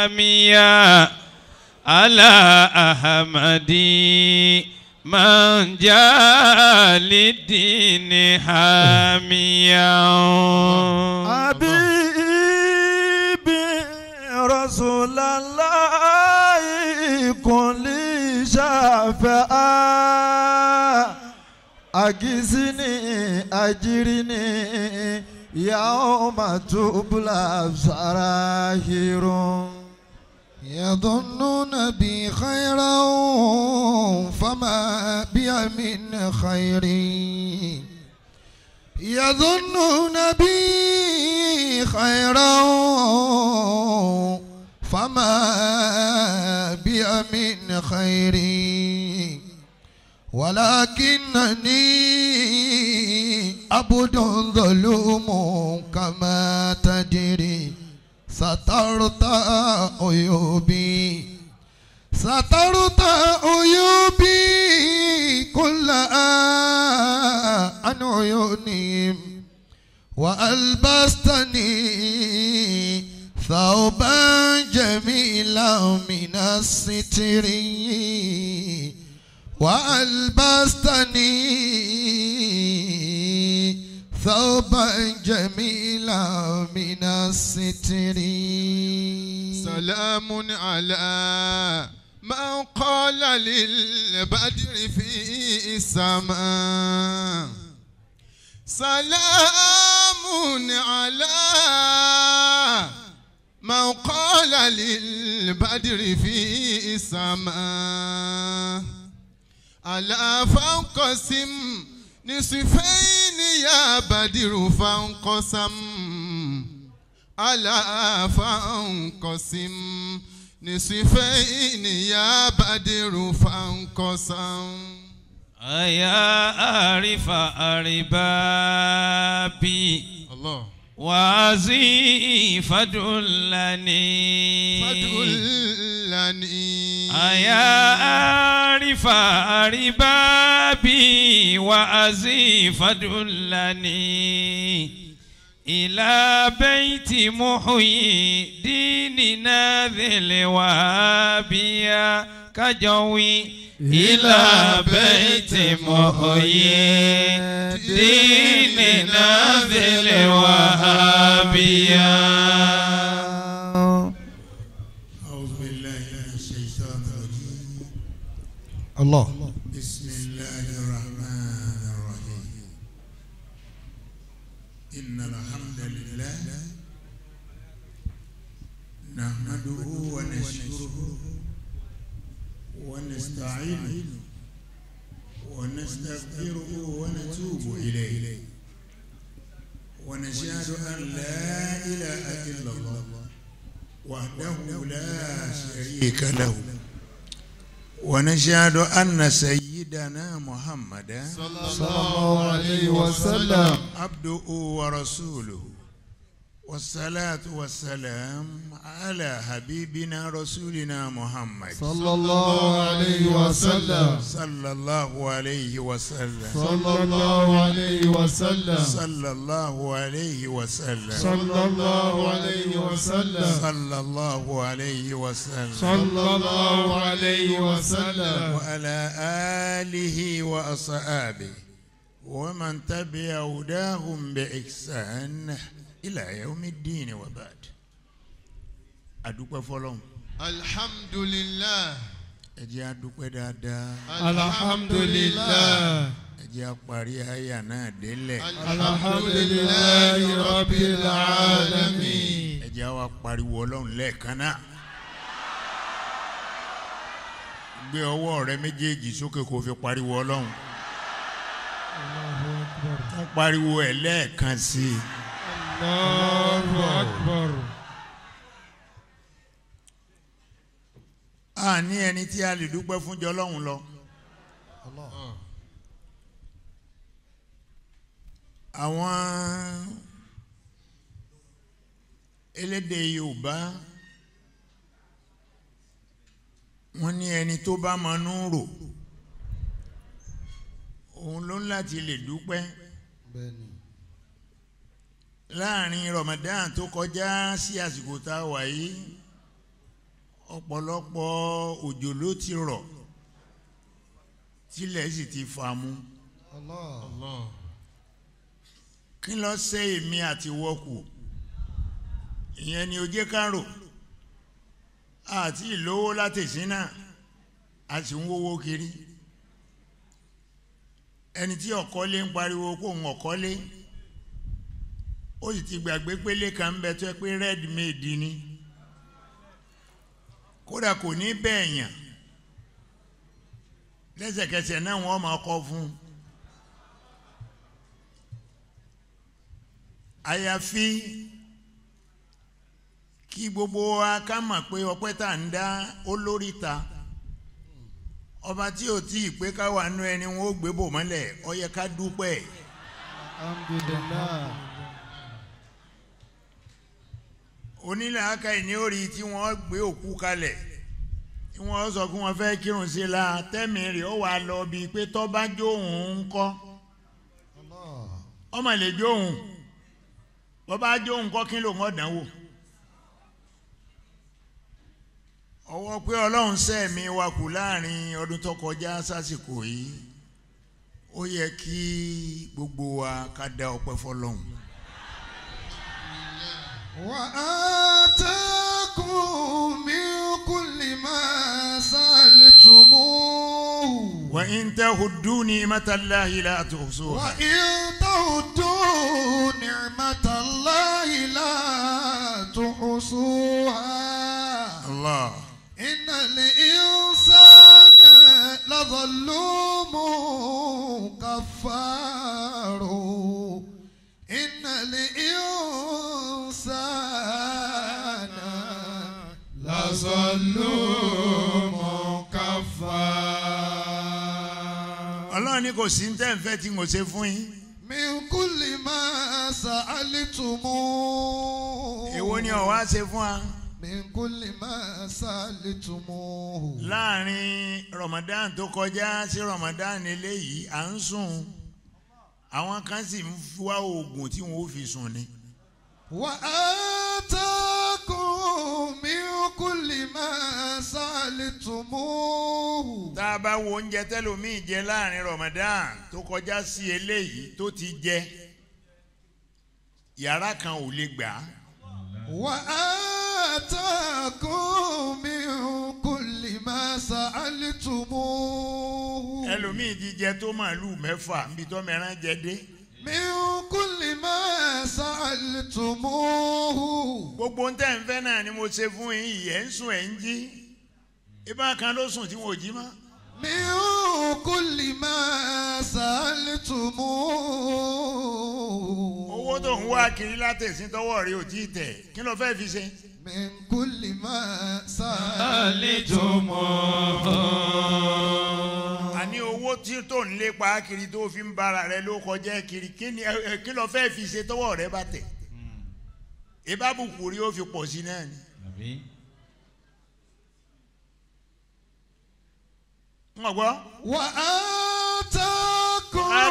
حاميا على أحمدي من جاء للدين حاميا حبيبي رسول الله كل شافعا أجزني أجرني يوم تبلى سراهر يظنون بي خيرا فما بي من خير. يظنون بي خيرا فما بي من خير. ولكنني عبد ظلوم كما تدري سترت عيوبي سترت عيوبي كلها عن عيونهم وألبستني ثوبا جميلا من الستر وألبستني ثوبا جميلا من الستر سلام على من قال للبدر في السماء سلام على من قال للبدر في السماء ألا فانقسم نصفين يا بدر فانقسم ألا فانقسم نصفين يا بدر فانقسم أيا أعرف أربابي الله وعزي فدلني فدلني أيا أعرف أربابي وعزي فدلني إلى بيت محيي ديننا ذي الوهابية كجوي إلى بيت محيي ديننا ذي الوهابية أعوذ بالله من الشيطان الرجيم. الله. ونستعينه ونستغفره ونتوب إليه. ونشهد أن لا إله إلا الله وحده لا شريك له. ونشهد أن سيدنا محمدا صلى الله عليه وسلم. عبده ورسوله. والصلاة والسلام على حبيبنا رسولنا محمد. صلى الله عليه وسلم. صلى الله عليه وسلم. صلى الله عليه وسلم. صلى الله عليه وسلم. صلى الله عليه وسلم. صلى الله عليه وسلم. صلى الله عليه وسلم. وعلى آله وأصحابه ومن تبع هداهم بإحسان. ilà yaumi dín ní wabad adúpẹ́ fọlọ́n. alhamdulilah. ẹ jẹ́ adúpẹ́ dáadáa. alhamdulilah. ẹ jẹ́ apari àyà náà délẹ̀. alhamdulilah rabbil alamin. ẹ jẹ́ wa pariwo ọlọ́run lẹ́ẹ̀kan náà. gbé ọwọ́ rẹ méjèèjì sókè kó fi pariwo ọlọ́run. tún pariwo ẹ̀ lẹ́ẹ̀kan sí i. Allahu Akbar. a ní ẹni tí a lè dúpẹ́ fúnjọ lọ́hùn lọ. àwọn elédè Yorùbá wọ́n ní ẹni tó bá máa rò òun ló ń láti lè dúpẹ́. Bẹ́ẹ̀ni láàárín Ramadan tó kọjá sí àsìkò tá a wà yìí ọ̀pọ̀lọpọ̀ òjò ló ti rọ̀ tílẹ̀ sì ti fà mú. Allah. kí ló ṣe èmi àti wọ́kù ìyẹn ni ó jẹ́ ká rò. Àti ìlówó látẹ̀sí náà a sì ń wówó kiri. Ẹni tí ọ̀kọ́lé ń pariwo kó ń ọ̀kọ́lé ó sì ti gbàgbé pélé kan ń bẹ tó yẹ pé red made ni. Kódà kò ní bẹ́ẹ̀ yàn lẹ́sẹ̀kẹsẹ̀ náà wọ́n máa kọ́ fún àyàfi kí gbogbo wa ká mọ̀ pé ọpẹ́ tá à ń dá olórí ta. Ọba tí ò tí ì pé ká wà nú ẹni wọn ó gbé bò mọ́lẹ̀. Ó yẹ ká dúpẹ́. Alhamdulilah onílẹ̀ aka ìní orí tí wọ́n gbé òkú kalẹ̀ tí wọ́n sọ pé wọ́n fẹ́ kírun sí la tẹ́mi rẹ̀ ó wà lọ bíi pé tọ́ba jóhùn ń kọ́. Ọmọ lè jóhùn bọ́bá jóhùn kọ́ kí ló ń ọ̀dánwò ọwọ́ pé ọlọ́run sẹ́ẹ̀mí wa kù láàárín ọdún tó kọjá sásìkò yìí ó yẹ kí gbogbo wa ká dá ọpẹ́ fọlọ́run. وآتاكم من كل ما سألتموه. وإن تعدوا نعمة الله لا تحصوها وإن تعدوا نعمة الله لا تحصوها الله. إن الإنسان لظلوم كفار. إن الإنسان لظلوم كفار ọlọ́run ní kò sí ní tẹ́ǹfẹ́ tí mo ṣe fún yín من كل ما سألتموه èwo ni ọ̀wá ṣe fún wa من كل ما سألتموه láàrin Ramadan tó kọjá sí Ramadan eléyìí à ń sùn àwọn kan sì ń wá oògùn tí wọn ó fi sùn ni وآتاكم من كل ما سألتموه tá a bá wo oúnjẹ tẹlómiì jẹ láàrin Ramadan tó kọjá sí eléyìí tó ti jẹ yàrá kan ò lè gbà á وآتاكم من كل ما سألتموه ẹlòmíì ti jẹ tó màálù mẹ́fà níbi tó mẹ́rán jẹ dé min kulli ma sa'altumuhu. gbogbo ń tẹ́ ń fẹ́ náà ni mo ṣe fún yín ẹ̀ ń sùn ẹ̀ ń jí ibà kan ló sùn tí wọn ò jí mọ́. min kulli ma sa'altumuhu. owó tó ń wá kiri látẹ̀sí tọwọ́ rẹ̀ ò tí ì tẹ̀ kí ló fẹ́ fi ṣe. min kulli ma sa'altumuhu àní owó tí tó ń lépa kiri tó fi ń bára rẹ ló kọjá kiri kí ló fẹ́ fi ṣe tọwọ́ rẹ bá tẹ̀ hmm. ìbábùkù rí ó fi pọ̀ sí náà ni. ń gbọ́. wà á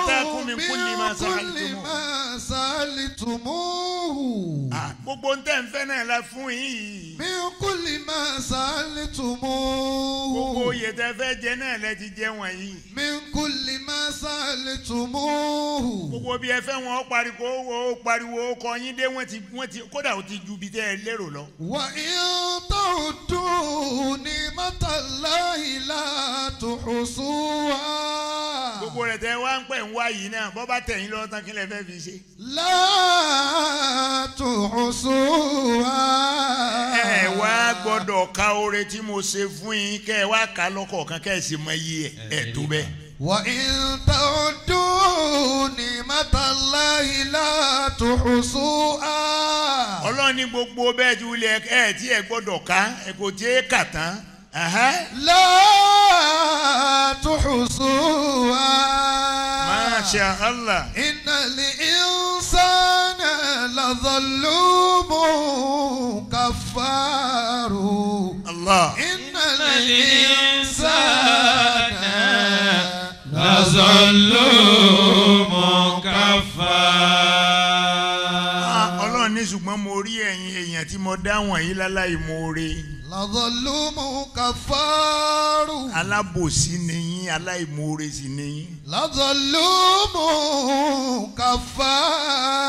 takùn mi kúlì máa sàkàlì tó mọ̀ sáálì tùmúhù. gbogbo ń tẹ́ ń fẹ́ náà la fún yín. mi kò lè máa sáálì tùmúhù. gbogbo oyè tẹ́ fẹ́ jẹ náà lẹ ti jẹ wọ̀nyí. mi kò lè máa sáálì tùmúhù. gbogbo bí ẹ fẹ́ wọn ó pariwo ó pariwo kọ yín dé wọ́n ti wọ́n ti kódà ó ti ju bí tẹ́ ẹ lérò lọ. wà á tó dùn ní mọ́tàlá tó ṣùṣù wá. gbogbo rẹ̀ tẹ́ wá ń pẹ̀ ń wá yìí náà bọ́ bá tẹ̀yìn lọ́tàn kí lẹ fẹ́ fi ṣe látò ọ̀ṣọ́wà. ẹ ka oore tí mo ṣe fún yín kẹ́ ẹ wá kà lọ́kọ̀ọ̀kan kẹ́ ẹ sì mọ iye ẹ̀ ẹ̀ tó bẹ́ẹ̀. wà á ọdún ní mọ́tàláyé látò ọ̀ṣọ́wà. ọlọ́run ní gbogbo bẹ́ẹ̀ ti wulẹ̀ ẹ̀ tí ẹ gbọ́dọ̀ ká ẹ kò tí ẹ kà tán. أها. لا تحصوا ما شاء الله. إن الإنسان لظلوم كفار. الله. إن الإنسان لظلوم كفار. ṣùgbọ́n mo rí ẹ̀yin èèyàn tí mo dá wọ̀nyí láláì moore. làzọlùmù kàfàrù. alábòsí ni yín aláìmoore sì ni yín. làzọlùmù kàfàrù.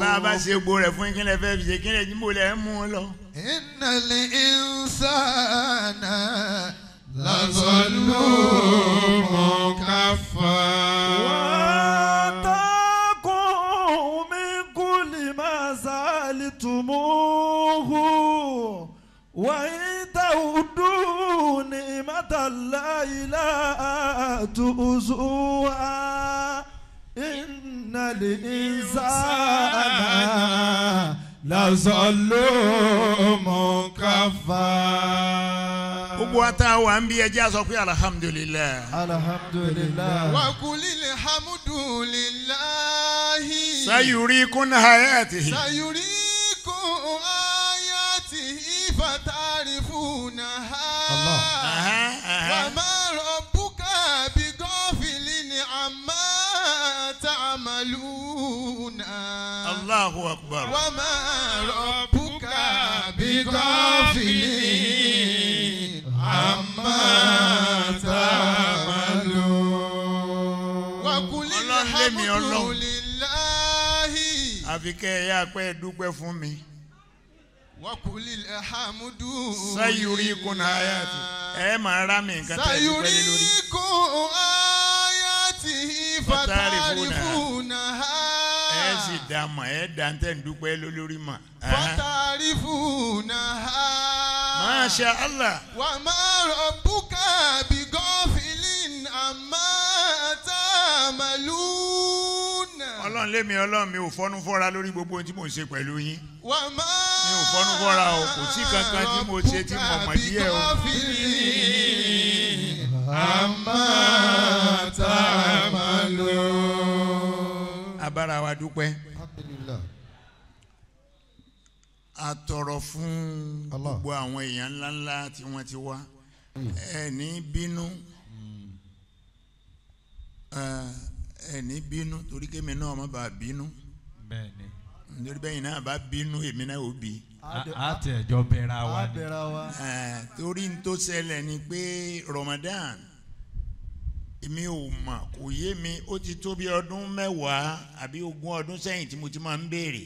bá a bá ṣe gbó rẹ̀ fún yín fẹ́ fi ṣe kí lè mo lè mú un lọ. ìnàlè ìnsànà làzọlùmù kàfàrù. وإن تعدوا نعمة الله لا تؤذوها إن الإنسان لظلوم كفار gbogbo wa tá a wà ń bí ẹjẹ́ a sọ pé alihamudulilayi. الحمد لله وقل الحمد لله sayuri kun hayatihi. سيريكم آياته Allah. Wa ma rabbuka bi ghafilin amma ta'maluna. Allahu akbar. Wa ma rabbuka bi ghafilin amma ta'maluna. Wa qulil lillahi. Àfikẹ́ ẹ̀yà pẹ́ dúpẹ́ fún mi wakulil alhamdu. sayuri kun ayati. ẹ máa rá mi nǹkan tẹ́ ẹ ti pẹ́lẹ́ lórí. sayuri kun ayati fatarifuna ẹ sì dá mọ̀ ẹ dantẹ́ ń lórí mọ̀. fatarifuna ha. masha allah. wà á máa rọ̀ búkà bí gọ́fìlín àmọ́ tá ọlọ́run lémi ọlọ́run mi ò fọ́nú fọ́ra lórí gbogbo ohun tí mò ń ṣe pẹ̀lú yín. wà á máa mi ò fọ́nú fọ́ra o kò sí kankan tí mo ṣe tí mo mọ̀ díẹ̀ o. àmọ́ tá a máa lò. abára wa dúpẹ́. a tọrọ fún gbogbo àwọn èèyàn ńláńlá tí wọ́n ti wá ẹ̀ ní bínú ẹ ní bínú torí kémi náà má bàa bínú. Bẹ́ẹ̀ni. Nítorí bẹ́yìn náà bá bínú èmi náà ò bí. A tẹ̀ jọ bẹ̀rẹ̀ wa ni. torí n tó ṣẹlẹ̀ ni pé Ramadan èmi ò mọ̀ kò yé mi. Ó ti tó bí ọdún mẹ́wàá àbí ogún ọdún sẹ́yìn tí mo ti máa ń béèrè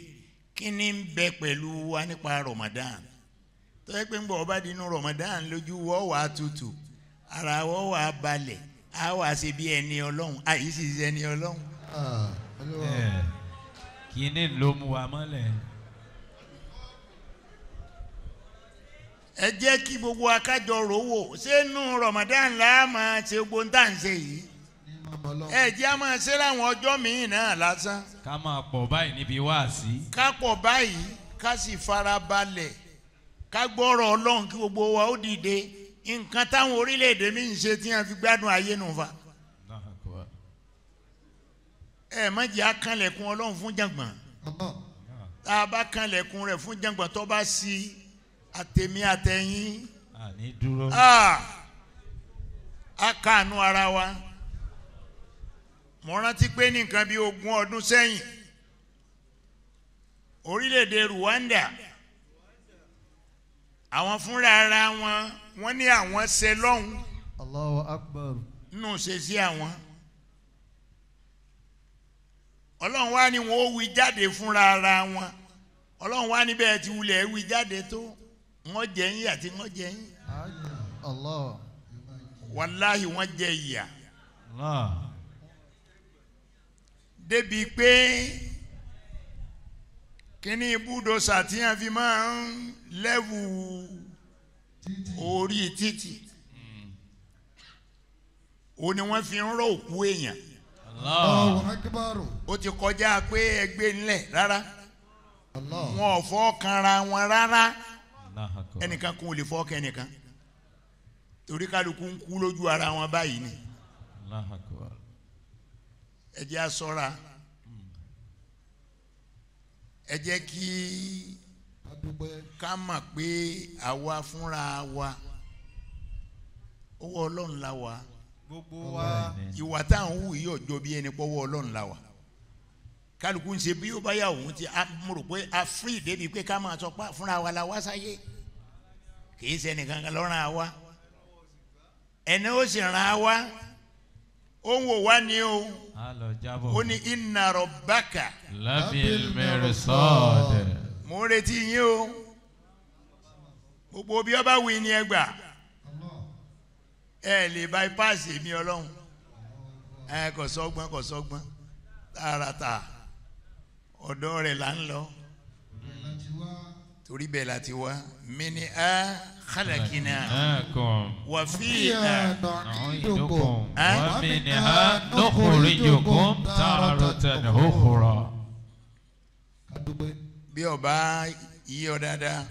kí ni ń bẹ pẹ̀lú wa nípa Ramadan? Tó yẹ pé ń bọ̀ ọba dínú Ramadan lójú wọ́ tutù ara wọ́ balẹ̀ á wà ṣe bí ẹni ọlọ́run. Àyè sì ṣe ẹni ọlọ́run. Ẹ̀, kíní ló mú wa mọ́lẹ̀? Ẹ jẹ́ kí gbogbo akájọ rówó sínú Ramadan la máa ṣe gbogbo ń tà ń ṣe yìí? Ẹ jẹ́ a máa ṣe láwọn ọjọ́ míì náà lásán. Ká máa pọ̀ báyìí níbi wáàsí. Ká pọ̀ báyìí ká sì fara balẹ̀ ká gbọ́rọ̀ ọlọ́run kí gbogbo wa ó dìde nǹkan táwọn orílẹ̀-èdè mi ń ṣe tí wọ́n fi gbádùn ayé nù fa. Ẹ má jẹ́ akànlẹ̀kùn ọlọ́run fún jàngbọ̀n. Tá a bá kànlẹ̀kùn rẹ̀ fún jàngbọ̀n tó bá sí àtẹ̀mí àtẹ̀yìn. Dúró. Ah! a kàánú ara wa. Mo rántí pé ní nǹkan bíi ogún ọdún sẹ́yìn orílẹ̀-èdè Rwanda àwọn fúnra ara wọn wọ́n ní àwọn ṣe lọ́hùn. Allahu akbar. Nínú ṣe sí àwọn. Ọlọ́run wá ní wọn ó wí jáde fúnra ara wọn. Ọlọ́run wá níbẹ̀ tí wulẹ̀ wí jáde tó. Wọ́n jẹ yín àti wọ́n jẹ yín. Allah. Wàláhì wọ́n jẹ ìyà. Náà débi pé kíní ibùdó sàtìyàn fi máa ń lẹ́wù orí títì ó ní wọ́n fi ń rọ òkú èèyàn Allah Allahu akbar. ó ti kọjá pé ẹgbẹ́ ńlẹ̀ rárá Allah. wọn ò fọ́ kanra wọn rárá Allah akbar. ẹnìkan kún ò lè fọ́ kẹ́nìkan torí kálukú ń kú lójú ara wọn báyìí ni Allah akbar. ẹ jẹ́ ṣọ́ra ẹ jẹ́ kí. Ká mọ̀ pé àwa fúnra wa ọwọ́ ọlọ́run la wà. Gbogbo wa. Ìwà tá à ń hù yìí ọjọ́ bí ẹni pọ́wọ́ ọlọ́run la wà. Kálukú ń ṣe bí ó bá yà òun ti a mo rò pé a free débi pé ká máa sọ pé fúnra wa la wá sáyé. Kì í ṣe ẹnìkan kan lọ́rùn àwa. Ẹni ó sì ràn wá ó ń wò wá ní o. Ó ní inna rabbaka lábìl mẹ́rìsọ́ọ̀dẹ̀ mò ń retí yín o. Gbogbo bí ọba wí ni ẹ gbà. Ẹ lè bypass èmi ọlọ́run. Ẹ kò sọ́gbọ́n kò sọ́gbọ́n. Tààràtà ọ̀dọ̀ rẹ̀ là ń lọ. Torí bẹ́ẹ̀ la ti wá. Mini a khalakina wa fi a? Nu'idukum wa mini a nukhrijukum taratan ukhra bí ọba yí ọ dáadáa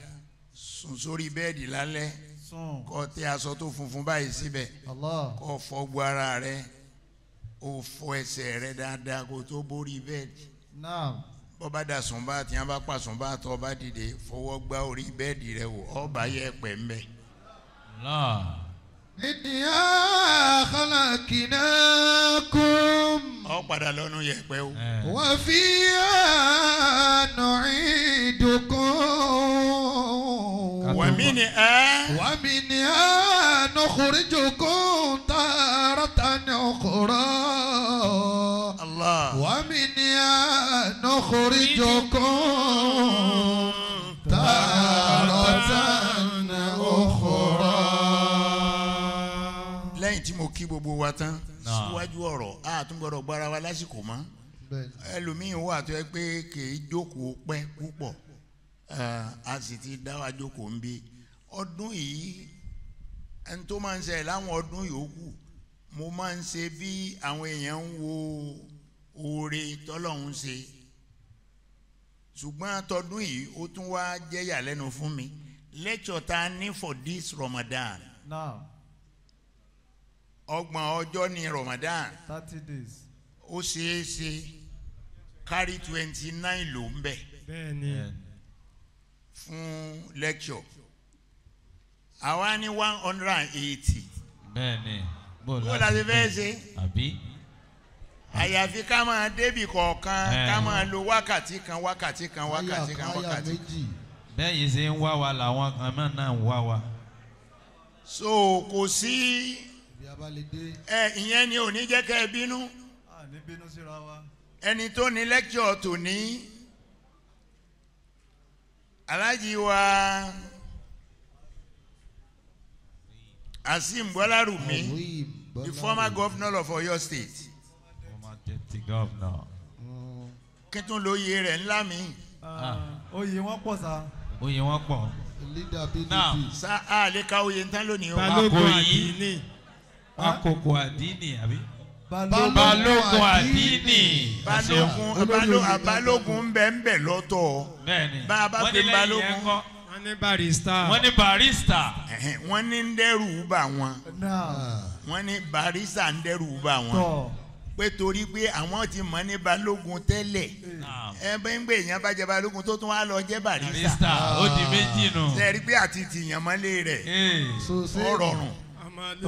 sùn sórí bẹ́ẹ̀dì lálẹ́ kó tẹ aṣọ tó funfun báyìí síbẹ̀ kó fọ gbọ ara rẹ ó fọ ẹsẹ̀ rẹ dáadáa kó tó borí bẹ́ẹ̀dì bọ́ba da sùnbà tí wọ́n bá pa sùnbà tó ọba dìde fọwọ́ gbá orí bẹ́ẹ̀dì rẹ wò ọba yẹ pẹ̀ mbẹ́. Ìdíyà khalaqnakum. Ó padà lọ́nu yẹ̀pẹ̀ o. Wà fi àánú rí. mi ni ẹ. wà mí ni ẹ nọkùnrin jòkó tààrà ta ni ọkùnrin. wà mí ni ẹ lẹ́yìn tí mo kí gbogbo wa tán síwájú ọ̀rọ̀ a tún gbọ́dọ̀ gbára wa lásìkò mọ́ ẹlòmíín wà tó yẹ pé kì í jókòó pẹ́ púpọ̀ a sì ti dá wa jókòó ń bí. Ọdún yìí ẹni tó máa ń ṣe láwọn ọdún yòókù mo máa ń ṣe bí àwọn èèyàn ń wo oore tọ́lọ́hún ṣe. Ṣùgbọ́n tọdún yìí ó tún wá jẹ́ ìyàlẹ́nu fún mi. Lecture tá a ní for this Ramadan. Now. Ọgbọ̀n ọjọ́ ní Ramadan. Thirty days. Ó ṣeé ṣe kárí twenty nine ló ń bẹ̀. Bẹ́ẹ̀ni ẹ̀, fún lecture. Àwa ní one hundred and eighty. Bẹ́ẹ̀ ni bó la ṣe fẹ́ ṣe? àbí? Àyàfi ká máa débì kọ̀ọ̀kan ká máa lo wákàtí kan wákàtí kan wákàtí kan wákàtí kan. bẹ́ẹ̀ yìí ṣe ń wá wa làwọn kan náà náà ń wá wa. So kò sí ẹ ìyẹn ni ò ní jẹ́ kẹ́ ẹ bínú. A ní bínú síra wa. Ẹni tó ní lecture tòní alájí wa asim bọ́lárùmí the former governor of Oyo State. Former deputy governor. Kí tún lóye rẹ̀ ńlá mi? Oyè wọn pọ̀ sá. Oyè wọn pọ̀. Leader Now, PDP sa a lè ka oyè ntán lónìí o. Balógun àdínì? Akoko àdínì àbí balógun balógun àdínì. Balógun abalógun ń bẹ ń bẹ lọ́tọ̀. Bẹ́ẹ̀ ni Bá a bá wọ́n pe ní lẹ́yìn balógun. yẹn kọ́ wọ́n ní barista wọ́n ní barista wọ́n ní ń dẹ́rù bà wọ́n. Wọ́n ní barisa ń dẹ́rù bà wọ́n. Pé torí pé àwọn ti mọ̀ ní balógun tẹ́lẹ̀. Ẹ bẹ́ẹ̀ ń gbé èèyàn bá jẹ balógun tó tún wá lọ jẹ́ barista ó di méjì nù. Ṣe rí pé àti tìyàn mọ́lé rẹ̀? Sose ó rọrùn. Ọmọdé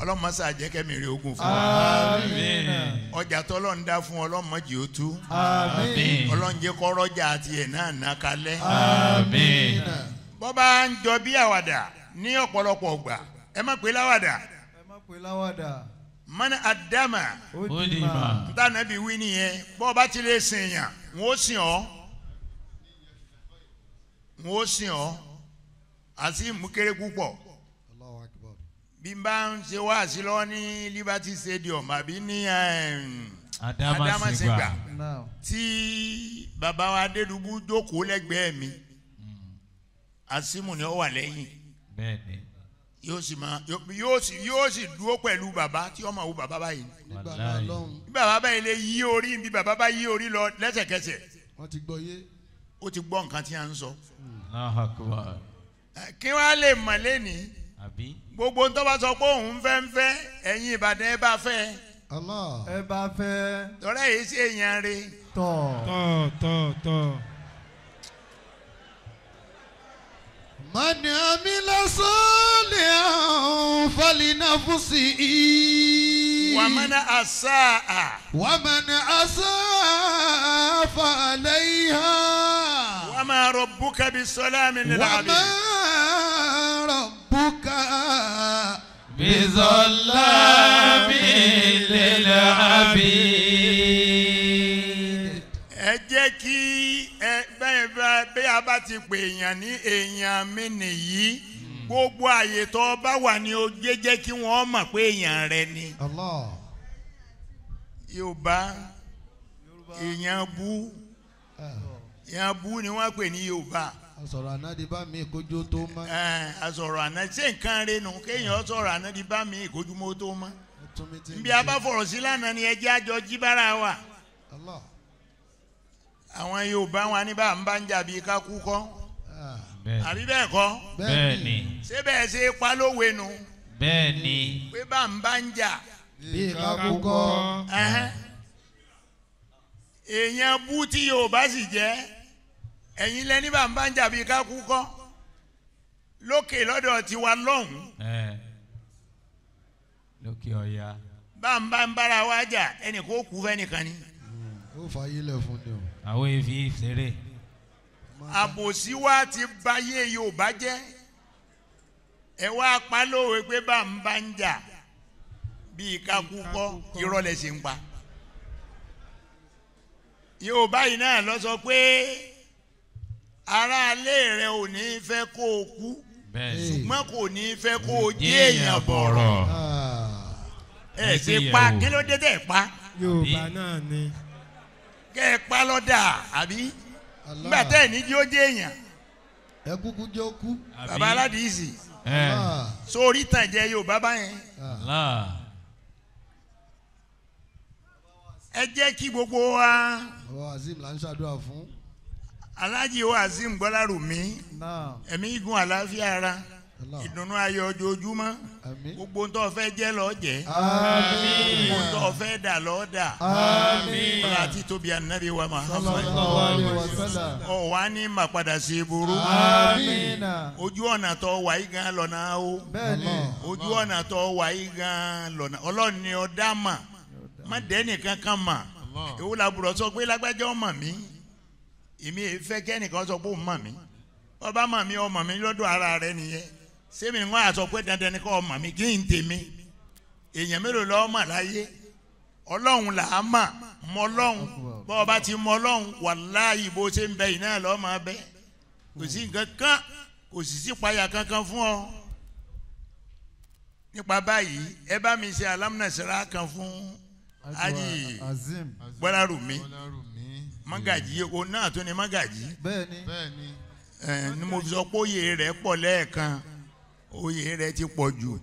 olùgbẹ̀sán ọlọ́mọṣà jẹ́ kẹ́mi rí ogun fún wa. Àmín. Ọjà tọ́lọ́ ń dá fún ọlọ́mọdé ó tú. Àmín. Ọlọ́njẹ́ kọ́rọ́jà àti ẹ̀ náà ná kalẹ̀. Àmín. Bọ́ bá ń jọ bí àwàdà ní ọ̀pọ̀lọpọ̀ ọgbà ẹ má pè láwàdà. Ẹ má pè láwàdà. Mọ́nà àdámà ó di mà. ntànà bí wí nìyẹn bọ́ bá ti lè sìn yàn wọ́n ó sìn ọ́. Wọ́n ó sìn ọ́. Àti ìmúkéré púpọ̀. Allahu Akbar bí n bá ń ṣe wáàsí lọ́wọ́ ní Liberty Stadium àbí ní Adamasingba tí bàbá wa Adédùbú jókòó lẹ́gbẹ̀ẹ́ mi Asimu ni ó wà lẹ́yìn. Yóò sì máa yóò- sì dúró pẹ̀lú bàbá tí máa wo bàbá báyìí. Bí bàbá báyìí lè yí orí bí bàbá bá yí orí lọ lẹ́sẹ̀kẹsẹ̀ wọ́n ó ti gbọ́ nǹkan tí a ń sọ. Kí wàá lè mọ̀ lẹ́nìí àbí. gbogbo ń tọ́ba sọ pé òun fẹ́ ń fẹ́ ẹ̀yin ìbàdàn ẹ bá fẹ́. ẹ bá fẹ́. tọ́lá yìí ṣe èèyàn re. tọ̀ tọ̀ tọ̀ tọ̀. mani amila sọ́ọ̀lì àwọn falina fúsi yìí. wàmánà àṣà. wàmánà àṣà fàlẹ́ yìí hàn. وما ربك بسلام للعبيد وما ربك بظلام للعبيد ẹ jẹ́ kí ẹ bẹ́ẹ̀ bí a bá ti pè èèyàn ní èèyàn mi nìyí gbogbo àyè tó bá wà ní o jẹ́jẹ́ kí wọ́n mọ̀ pé èèyàn rẹ ni. Allah. Yorùbá èèyàn bú. Oh èèyàn bú ni wọ́n pè ní yorùbá. Asọ̀rọ̀ ànádì bá mi kójú tó mọ́. ẹ asọ̀rọ̀ àná ṣé nǹkan rẹ nù? Kéèyàn sọ̀rọ̀ àná di bá mi ìkójúmọ́ tó mọ́. Tún mi ti ń bí a bá fọ̀rọ̀ sí lánàá ni ẹjẹ́ àjọ jí bára wa. Allah. àwọn yorùbá wọn ní bá ń bá ń jà bí ká kú kọ́. Ah, àbí bẹ́ẹ̀ kọ́? Bẹ́ẹ̀ ni. Ṣé bẹ́ẹ̀ ṣe pa lówe nu bẹ́ẹ̀ ni. Pé bá ń bá ń jà. Bí kakúkọ. ẹhẹ́n. èèyàn bú tí yorùbá sì jẹ́ ẹ̀yin lẹ́ni bá ń bá ń jà bí ká kú kọ́. Lókè lọ́dọ̀ tiwa lọ́hùn-ún lókè ọ̀ya. Bá ń bá ń bára wa jà ẹnì kó kú fẹ́nìkan ni. Ó fà yí lẹ̀ fún ni o. àwọn èéfì ṣeré. Àbòsí wa ti bayé yorùbá jẹ́. Ẹ wá pa lówe pé bá ń bá ń jà bíi ká kú kọ́. Irọ́ lẹ̀ ṣe ń pa. Yorùbá yìí náà lọ sọ pé aráalé rẹ ò ní fẹ́ kó o kú. Ṣùgbọ́n kò ní fẹ́ kó o jẹ́ èèyàn bọ̀rọ̀. ẹ ṣe pa kí ló dé tẹ̀ pa? Yorùbá náà ni. Kẹ́ ẹ pa lọ́dà àbí? Nígbà tẹ́ ẹ̀ ní jí ó jẹ́ èèyàn. Ẹ kúkú jẹ́ ó kú. bàbá aládìísì. Sórí tàn jẹ́ yorùbá báyẹn. ẹ jẹ́ kí gbogbo wa Bàbá Azeem là ń ṣàdúrà fún. Aláàjì wa azeem gbọ́lárùmí ẹ̀mí igun àlàáfíà ara ìdùnnú ayọ̀ ojoojúmọ́ gbogbo ń tọ́ fẹ́ jẹ́ lọ́ọ́ jẹ́ gbogbo ń tọ́ fẹ́ dà lọ́ọ́ dà. Ọlá àti tóbi ànábì wa Muhammad. Sallallahu alaihi wasallam. ọ wá ní mà padà sí burú. Àmín. ojú ọ̀nà tó wà yí gan lọ́nà o. Ojú ọ̀nà tó wà yí gan lọ́nà. Ọlọ́run ni ọ dá mà. Má dẹ́ nìkan kan mà èwo làbúrò sọ pé lágbájá ọmọ mi èmi èyí fẹ́ kẹ́nìkan sọ pé òun mọ̀ mí. Ọba mọ̀ mí ọmọ mi lọ́dọ̀ ara rẹ nìyẹn. Sẹ́mi ni wọ́n á sọ pé dandan ni kọ́ ọmọ mi kí n tèmi? Èèyàn mélòó lọ́ọ́ mà láyé? Ọlọ́run là á mà mọ ọlọ́run. Bọ́ ọba ti mọ ọlọ́run wàláhì bó ṣe ń bẹ yìí náà lọ́ọ́ máa bẹ. Kò sí nǹkan kan kò sì sí ìpayà kankan fún ọ. Nípa báyìí ẹ bá mi ṣe alámúnàṣẹ́ra kan fún ají Bọ́lárùmí mọ́gàjì O náà tún ni mọ́gàjì. bẹ́ẹ̀ni bẹ́ẹ̀ni. ẹ ni mo sọ pé oyè rẹ̀ pọ̀ lẹ́ẹ̀kan oyè rẹ̀ ti pọ̀ jù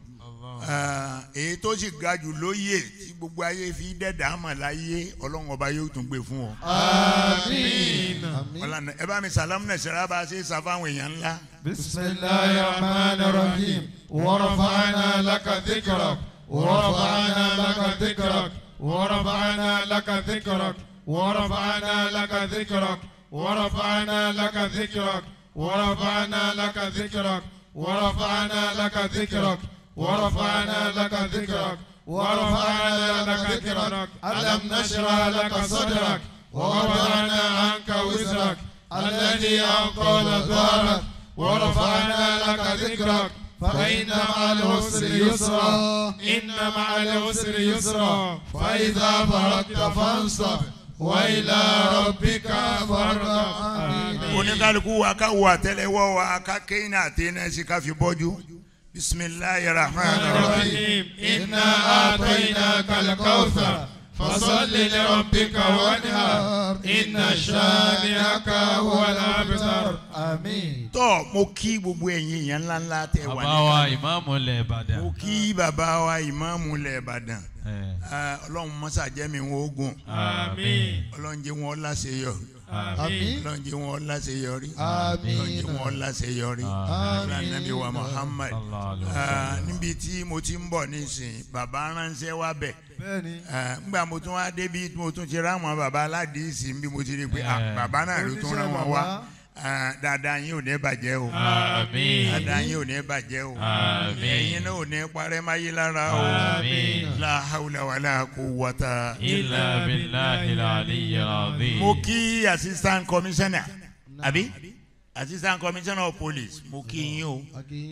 èyí tó sì ga jù lóyè tí gbogbo ayé fi dẹ́dà á mọ̀ láyé ọlọ́run ọba yóò tún gbé fún ọ. amiina. ọ̀làna ẹ bá mi sàlámù náà ṣẹlá bá a ṣe sá fáwọn èèyàn ńlá. bisimilayi rahman rahim wọ́rọ̀fàánà lakadikarak wọ́rọ̀fàánà lakadikarak wọ́rọ̀fàánà lakadikarak. ورفعنا لك ذكرك ورفعنا لك ذكرك ورفعنا لك ذكرك ورفعنا لك ذكرك ورفعنا لك ذكرك ورفعنا لك ذكرك. ألم نشرح لك صدرك؟ ووضعنا عنك وزرك. الذي أنقض ظهرك. ورفعنا لك ذكرك. فإن مع العسر يسرا. إن مع العسر يسرا. فإذا فرغت فانصب. wa ila rabbika farda. oníkálukú wa ká wo àtẹ́lẹwọ́ wa ká kéyìn àti iná sí ká fi bọ́jú. bisimilayi rahman rahim. inna atoyina kalakawusa. فصل لربك وانهر إن شانئك هو الأبتر آمين tọ́ mo kí gbogbo ẹ̀yin èèyàn ńláńlá tẹ wà bàbá wa ní ìmáàmù ilẹ̀ ìbàdàn mo kí bàbá wa ìmáàmù ilẹ̀ ìbàdàn ẹ Ah, ọlọ́run mọ́sá jẹ́mi wọn ogun آمين ọlọ́run jẹ́ wọn láṣeyọrí آمين àmín. Lọ́njì wọn láṣeyọrí àmín. Lọ́njì wọn láṣeyọrí àmín. Ànábì wa Muhammad. Níbi tí mo ti ń bọ̀ nísìnyí bàbá ránṣẹ́ wá bẹ̀. Ngbà mo tún wá débi mo tún ti rá àwọn bàbá aládìísí bí mo ti rí i pé bàbá náà ló tún rán wọn wá. Ah, dáadáa yín ò ní bàjẹ́ o. Àmín. Dáadáa yín ò ní bàjẹ́ o. Àmín. Ẹ̀yin náà ò ní parẹ́ máyé lára o. Àmín. La hawla wala quwwata illa billahil aliyyil azim. mo kí assistant commissioner àbí? Assistant commissioner of police mo kí yín o.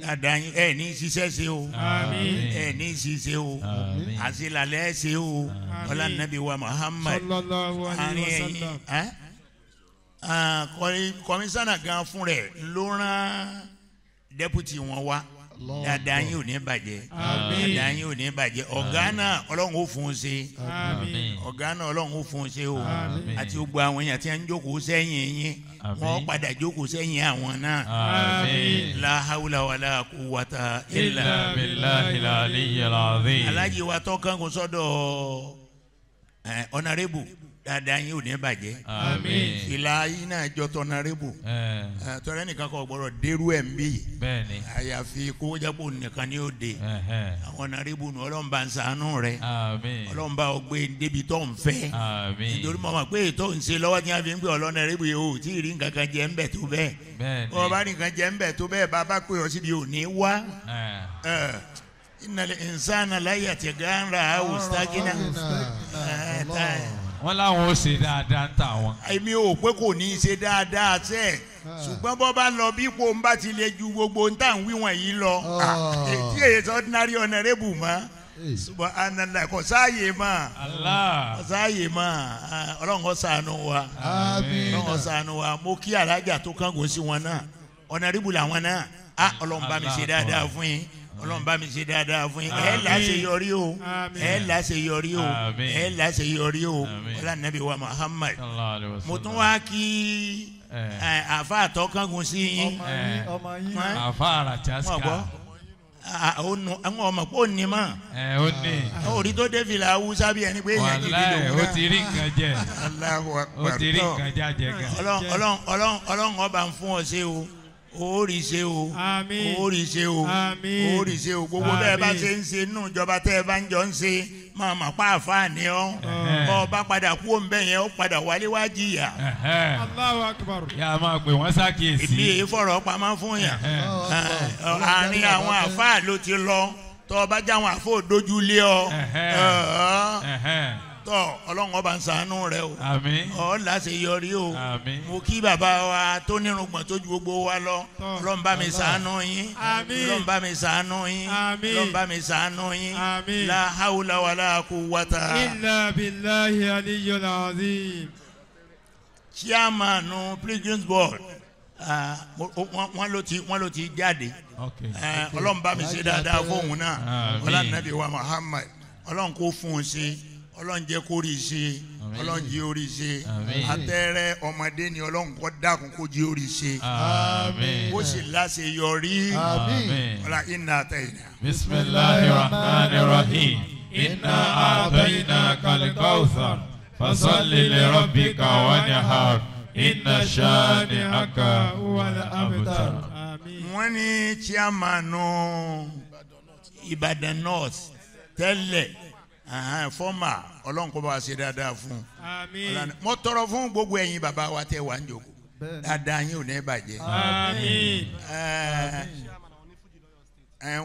Dáadáa yín ẹ ní ṣiṣẹ́ ṣe o. Ẹ ní ṣiṣẹ́ o. Àṣìlálẹ̀ ṣe o. Ọlá nàbí wa muhammad. Sallallahu alaihi wasallam. Ah, kọmísánà gan fún rẹ̀ ló rán dẹ́pútì wọn wá. Dada yín ò ní bàjẹ́. Dada yín ò ní bàjẹ́. Ọ̀gá náà ọlọ́run ó fún un ṣe. Ọ̀gá náà ọlọ́run ó fún un ṣe o. Àti gbogbo àwọn èèyàn tí wọ́n ń jókòó sẹ́yìn yín wọ́n padà jókòó sẹ́yìn àwọn náà. La hawla wala quwwata illa billahil aliyyil azim. Alájí wa tọ́kàn kò sọ́dọ̀ eh, ọ̀nàrẹ́bù dáadáa yín ò ní bàjẹ́. Àmín. ìlà yín náà jọ tọ́nàrẹ́bù Ẹ, tọ́rẹ́ nìkan kò gbọ́dọ̀ dérú ẹ̀ ń bí. Bẹ́ẹ̀ni. àyàfi kówó jápò nìkan ni ó de àwọn ọ̀nàrẹ́bù nù ọlọ́mùbá ń ṣàánú rẹ̀. Àmín. ọlọ́mùbá ọgbẹ́ débi tó ń fẹ́. Àmín. nítorí mo mọ̀ pé ètò ń ṣe lọ́wọ́ tí wọ́n fi ń pè ọlọ́nàrẹ́bù yìí o tí ì rí nǹkan kan jẹ́ ń bẹ̀ tó bẹ́ẹ̀. Bẹ́ẹ̀ni. bọ́ ọba nìkan jẹ́ ń bẹ̀ tó bẹ́ẹ̀ bàbá pé ọ síbi ò ní wá Wọ́n láwọn ó ṣe dáadáa ń tà wọ́n. èmi ò pé kò ní í ṣe dáadáa sẹ́. Ṣùgbọ́n bọ́ bá lọ bí kò ń bá ti lè ju gbogbo ń tà ń wí wọ̀nyí lọ. Ah. tí èyí sọ ordinary honourable mọ́. Subhanallah kò sáàyè mọ́. Allah. kò sáàyè mọ́. Ah, ọlọ́run kó ṣàánú wa. Ọlọ́run ṣàánú wa. Mo kí alájà tó kángun sí wọn náà. Honourable làwọn náà. Ah, ọlọ́run bá mi ṣe dáadáa fún yín ọlọ́run bá mi ṣe dáadáa fún yín ẹ̀ láṣẹ yọrí o ẹ̀ láṣẹ yọrí o ẹ̀ láṣẹ yọrí o ọlá nàbí wa Muhammad mo tún wá kí Eh. àfa àtọkàngun sí yín Àfa wọn Arachaska. gbọ́ Ah, ó nu- àwọn ọmọ pò ní mọ Ẹ ó ní. orí tó dé fìlà awúsá bí ẹni pé èèyàn ó ti rí nǹkan jẹ. Ó ti rí nǹkan jájẹ gan. Ọlọ́run Ọlọ́run Ọlọ́run ọba ń fún ọ ṣe o ó rí ṣe o. Àmín. ó rí ṣe o. Àmín. ó rí ṣe o. Gbogbo bẹ́ẹ̀ bá ṣe ń ṣe nínú ìjọba tẹ́ ẹ bá ń jọ ń ṣe máa mà pa àfààní ọ. Ọ bá padà kú òun bẹ́ẹ̀ yẹn ó padà wálé wá jìyà. Allahu akbar. Yà á máa pè wọ́n ìbí ṣàkíyèsí. èyí fọ̀rọ̀ pamọ́ fún yàn. Àárín àwọn àfáà ló ti lọ. Tọ́ ọ bá já àwọn àfáà dojú lé ọ. Tọ́ ọlọ́run ọba ń ṣàánú rẹ o. Ọ láṣẹ yọrí o. Mo kí bàbá wa tó nírùngbọ̀n tó ju gbogbo wa lọ. Ọlọ́run bá mi ṣàánú yín. Ọlọ́run bá mi ṣàánú yín. Ọlọ́run bá mi ṣàánú yín. La hawla wala quwwata. Illa billahi aliyyil azim. chairman pilgrims board. Wọ́n ló ti wọ́n ló ti jáde. Eh, ọlọ́run bá mi ṣe dáadáa fóun náà. Àmín. ọlọ́nàbí wa Muhammad. Ọlọ́run kó fún un ṣe ọlọ́run jẹ́ kó rí i ṣe. Ọlọ́run jẹ́ orí ṣe. Atẹ́rẹ́ ọmọdé ni ọlọ́run kọ́ dákun kó jẹ́ orí ṣe. Ó sì láṣẹ yọrí. Ọlá iná àtẹ̀yìnà. bisimilahi rahman rahim. Iná àtẹ̀yìnà kalikawusar fasọ́lì lè rọ́bì kàwáni iná ṣáàni aka wàlẹ̀ abutar. wọ́n ní chiamanu Ìbàdàn north tẹ́lẹ̀ former ọlọ́run kó bá wa ṣe dáadáa fún un. Mo tọrọ fún gbogbo ẹ̀yin bàbá wa tẹ́ wà ń jòkó dáadáa yín ò ní bàjẹ́.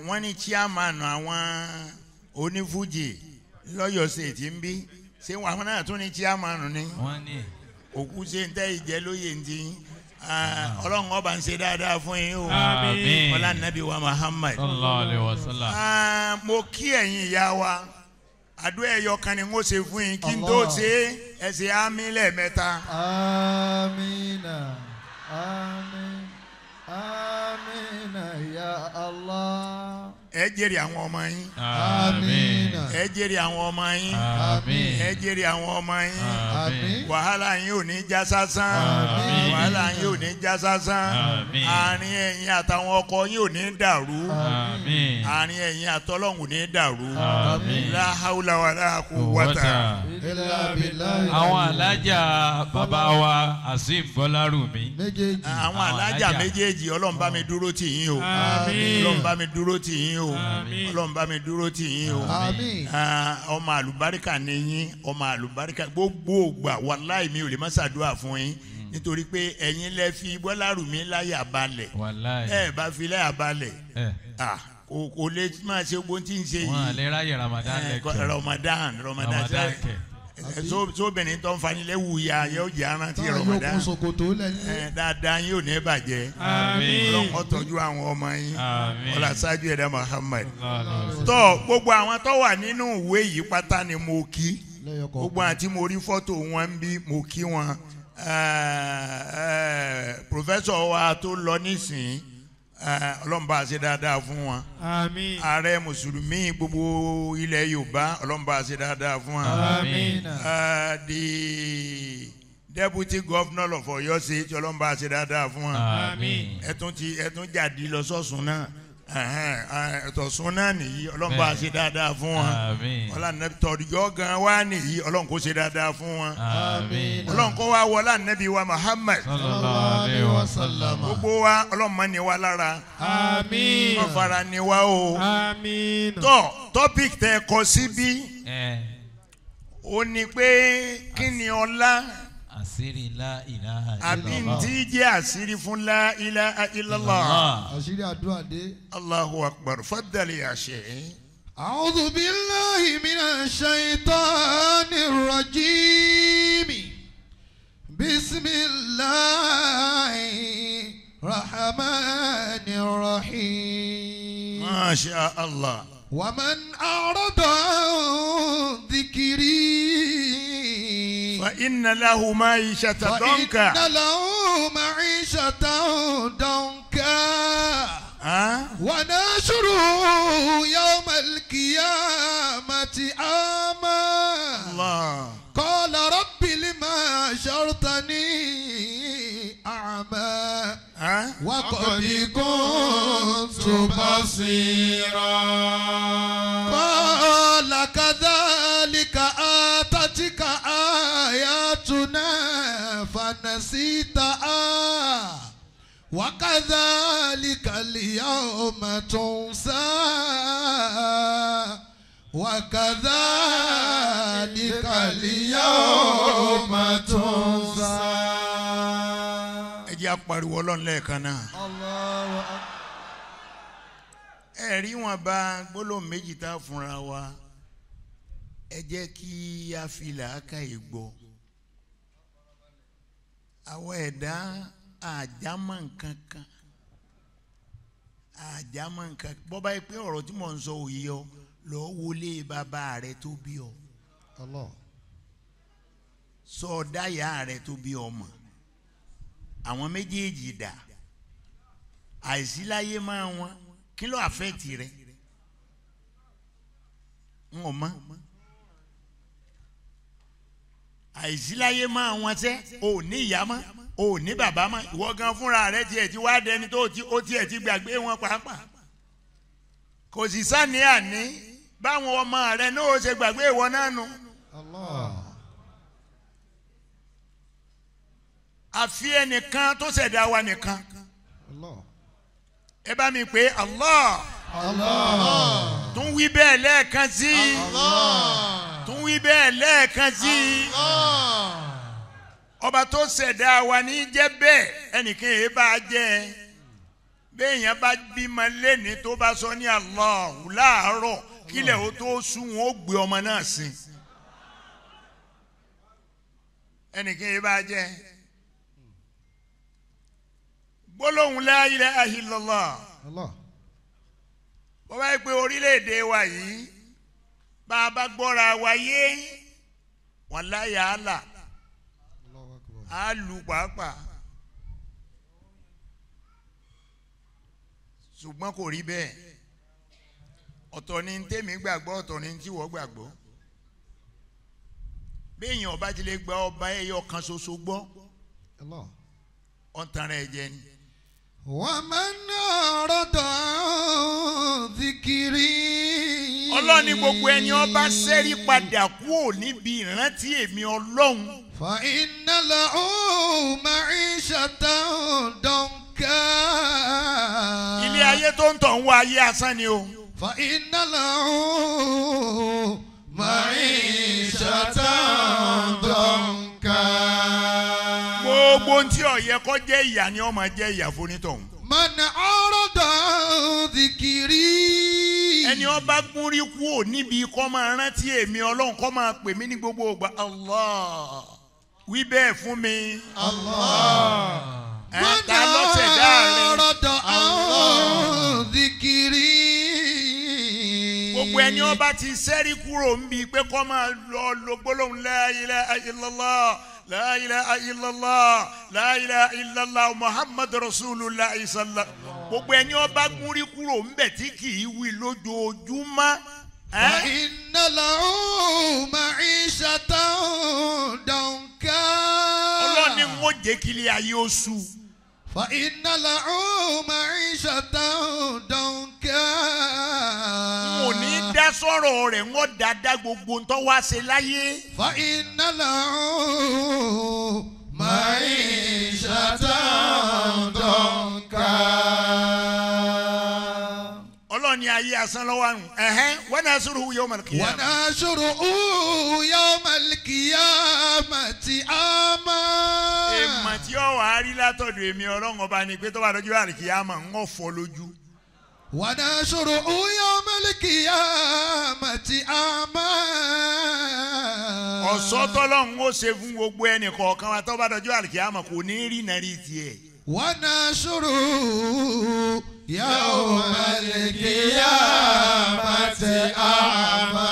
Wọ́n ní chairman àwọn onífújì lọ́yọ̀ state ń bí. Ṣé wọn àwọn náà tún ní chairman ni? Òkú ṣe ń tẹ́ ìjẹ́ lóye ń ti ọlọ́run ọba ń ṣe dáadáa fún yín o. Ọlá nàbí wa Muhammad. sallallahu alaihi wasallam. Ah, mo kí ẹ̀yin ìyá wa àdúrà ẹ̀yọ kan ni n ó ṣe fún yín kí n tó ṣe ẹ ṣe àmì lẹ́ẹ̀mẹ́ta. Amina. Amin. Amina ya Allah. Ẹ jèrè àwọn ọmọ yín. Àmín ẹ jèrè àwọn ọmọ yín. Àmín ẹ jèrè àwọn ọmọ yín. Àmín wàhálà yín ò ní já sásán Àmín. wàhálà yín ò ní já sásán Àmín. àárín ẹ̀yin àtàwọn ọkọ yín ò ní dàrú. Àmín àárín ẹ̀yin àtọlọ́hun ò ní dàrú. Àmín la hawla wala quwwata. Illa billahi. àwọn alájà bàbá wa azeem bọ́lárùmí Méjèèjì. àwọn alájà alájà. méjèèjì ọlọ́run bá mi dúró tì yín o. Àmín. ọlọ́run bá mi dúró tì yín o Àmín. ọlọ́run bá mi dúró tì yín o. Ah, ọmọ àlùbáríkà ni yín ọmọ àlùbáríkà gbogbo ògbà wàláì mi ò lè má ṣàdúrà fún yín. Nítorí pé ẹ̀yin lẹ fi bọ́lárùmí láyà balẹ̀. Ẹ bá fi láyà balẹ̀. Kò lè máa ṣe gbóhùn tí ń ṣe yìí. ramadan Ramadan Ramadan sóbìnrin tó ń fanilẹ̀ wù ya yóò jẹ́ arántí Táwọn yóò kún ṣòkòtò lẹ́yìn. Eh, dáadáa yín ò ní bàjẹ́. Àmín. ó tọ́jú àwọn ọmọ yín. Àmín. Ọlá ṣáájú ẹ̀dá Muhammad. Allahu tó gbogbo àwọn tó wà nínú ìwé yìí pátá ni mo kí. Gbogbo àti mo rí fọ́tò wọn ń bí mo kí wọn. Pòfẹ́sọ̀ wa tó lọ nísìnyí ọlọ́run bá ṣe dáadáa fún wọn Àmín. ààrẹ mùsùlùmí gbogbo ilẹ̀ yorùbá ọlọ́run bá ṣe dáadáa fún wọn. Àmín. Uh, the deputy governor of Ọ̀yọ́ state ọlọ́run bá ṣe dáadáa fún wọn. Àmín. ẹ tún ti ẹ tún jáde lọ sọ́sùn náà ẹ̀hẹ́n, ẹ̀, tọ̀sùn náà nìyí ọlọ́run bá ṣe dáadáa fún wọn. Ọlọ́run tọ̀dọ̀ gan wa nìyí ọlọ́run kò ṣe dáadáa fún wọn. Ọlọ́run kó wa wọlé ànábì wa Muhammad. Gbogbo wa ọlọ́run má ní wa lára. Wọ́n fara ní wa o. Tọ́ topic tẹ kọ síbí ó ní pé kí ni ọlá àṣírí la ilaha illallah. àbí n tí jẹ́ àṣírí fún la ilaha illallah. àṣírí àdúrà dé. Allahu akbar faddali ya sheikh. a'udhu billahi minash shaitanir rajim. bismillahir rahmanir rahim. masha Allah. ومن أعرض عن ذكري inna lahu ma'ishata donka. فإن له معيشة ضنكا Ah? ونشره يوم القيامة أعمى Allah. قال رب لما شرطني أعمى? وقد كنت بصيرا قال كذلك آتتك آياتنا فنسيتها. وكذلك اليوم تنسى. وكذلك اليوم تنسى. jẹ́ apariwo ọlọ́run lẹ́ẹ̀kan náà. Allahu Akbar. ẹ̀rí wọn bá gbólóhùn méjì tá a fúnra wa ẹ jẹ́ kí a fi làákàyè gbọ́ àwọn ẹ̀dá àjámọ̀ nǹkan kan àjámọ̀ nǹkan bọ́ báyìí pé ọ̀rọ̀ tí mò ń sọ òye ọ lọ́ọ́ wọlé bàbá rẹ tó bí ọ sọ ọ̀dá ìyá rẹ tó bí ọmọ. So, àwọn méjèèjì dà. Àìsí láyé máa wọn kí ló àfẹ́ẹ̀tì rẹ? Ń ò mọ. Àìsí láyé máa wọn sẹ o ò ní ìyá mọ́. O ò ní bàbá mọ́. Ìwọ gan fúnra rẹ tiẹ̀ ti wá dẹni tó o tiẹ̀ ti gbàgbé wọn pàápàá. Kò sì sáni àní báwọn ọmọ rẹ náà ṣe gbàgbé ìwọ náà nù. àfi ẹnìkan tó ṣẹ̀dá wa nìkan. ẹ bá mi pé Allah. Allah. tún wí bẹ́ẹ̀ lẹ́ẹ̀kan sí i. Allah. tún wí bẹ́ẹ̀ lẹ́ẹ̀kan sí i. Allah. ọba tó ṣẹ̀dá wa ní jẹ́ bẹ́ẹ̀ ẹnìkan èé bá a jẹ́ ẹ bá bímọ lẹ́ni tó bá sọ ní Allah láàárọ̀ kílẹ̀ ó tó sún wọn gbé ọmọ náà sí ẹnìkan yìí bá jẹ́ gbólóhùn la ilaha illallah. Bó bá yẹ pé orílẹ̀-èdè wa yìí bá a bá gbọ́ra wa yé wọn láyà á là. Á lù pàápàá. Ṣùgbọ́n kò rí bẹ́ẹ̀. Ọ̀tọ̀ ni tèmi gbàgbọ́ ọ̀tọ̀ ni tí wọ́n gbàgbọ́. Béèyàn ọba ti lè gba ọba ẹyọ kan ṣoṣo gbọ́ ọ̀tàn rẹ̀ jẹ ni. ومن أعرض عن ذكري ọlọ́ni gbogbo ẹni ọba sẹ́rí padà kúò níbi ìrántí èmi ọlọ́run فإن له معيشة ضنكا ilé ayé tó ń tọ̀ ń wá ayé asán ni o. فإن له معيشة ضنكا gbogbo ohun gbogbo ntí ọ̀yẹ́ kọ́ jẹ́ ìyà ni ọmọ jẹ́ ìyà fonítọ̀hún. mọ̀nà ọ̀rọ̀ dàn zikiri. ẹni ọba gúnrí kú ò níbi kọ́ máa rántí èmi ọlọ́run kọ́ máa pè mí ní gbogbo ògbà Allah wí bẹ́ẹ̀ fún mi. Allah. ẹ ta lọ́sẹ̀dá rẹ. mọ̀nà ọ̀rọ̀ dàn zikiri. gbogbo ẹni ọba ti sẹ́rí kúrò ń bi pé kọ́ máa lọ lo gbólóhùn la ilaha illallah. la ilaha illallah la ilaha illallah muhammad rasulullah isala gbogbo ẹni ọba gúnrí kúrò ńbẹ tí kì í wí lójoojúmọ́. ẹ́? فإن له معيشة ضنكا ọlọ́ni ń wọ́n jẹ́ kílé ayé oṣù. فإن له معيشة ضنكا n ò ní dá sọ̀rọ̀ rẹ̀ ń wọ́n dáadáa gbogbo ntọ́ wá ṣe láyé. فإن له معيشة ضنكا ọlọ́run ní ayé asán lọ́wọ́ àrùn ẹ̀hẹ́n wa nasuruhu yawmal qiyamah. wa nasuruhu yawmal qiyamati ama. èèmọ̀ tí ó wà á rí látọ̀dọ̀ èmi ọlọ́run ọba ni pé tó bá dọjọ́ àlìkìyàmà ń wọ́n fọ́ lójú. wa nasuruhu yawmal qiyamati ama. ọ̀sọ́ tọ́lọ́run ó ṣe fún gbogbo ẹnì kọ̀ọ̀kan wa tó bá dọjọ́ àlìkìyàmà kò ní rí nàrí tiẹ̀. ونحشره يوم القيامة أعمى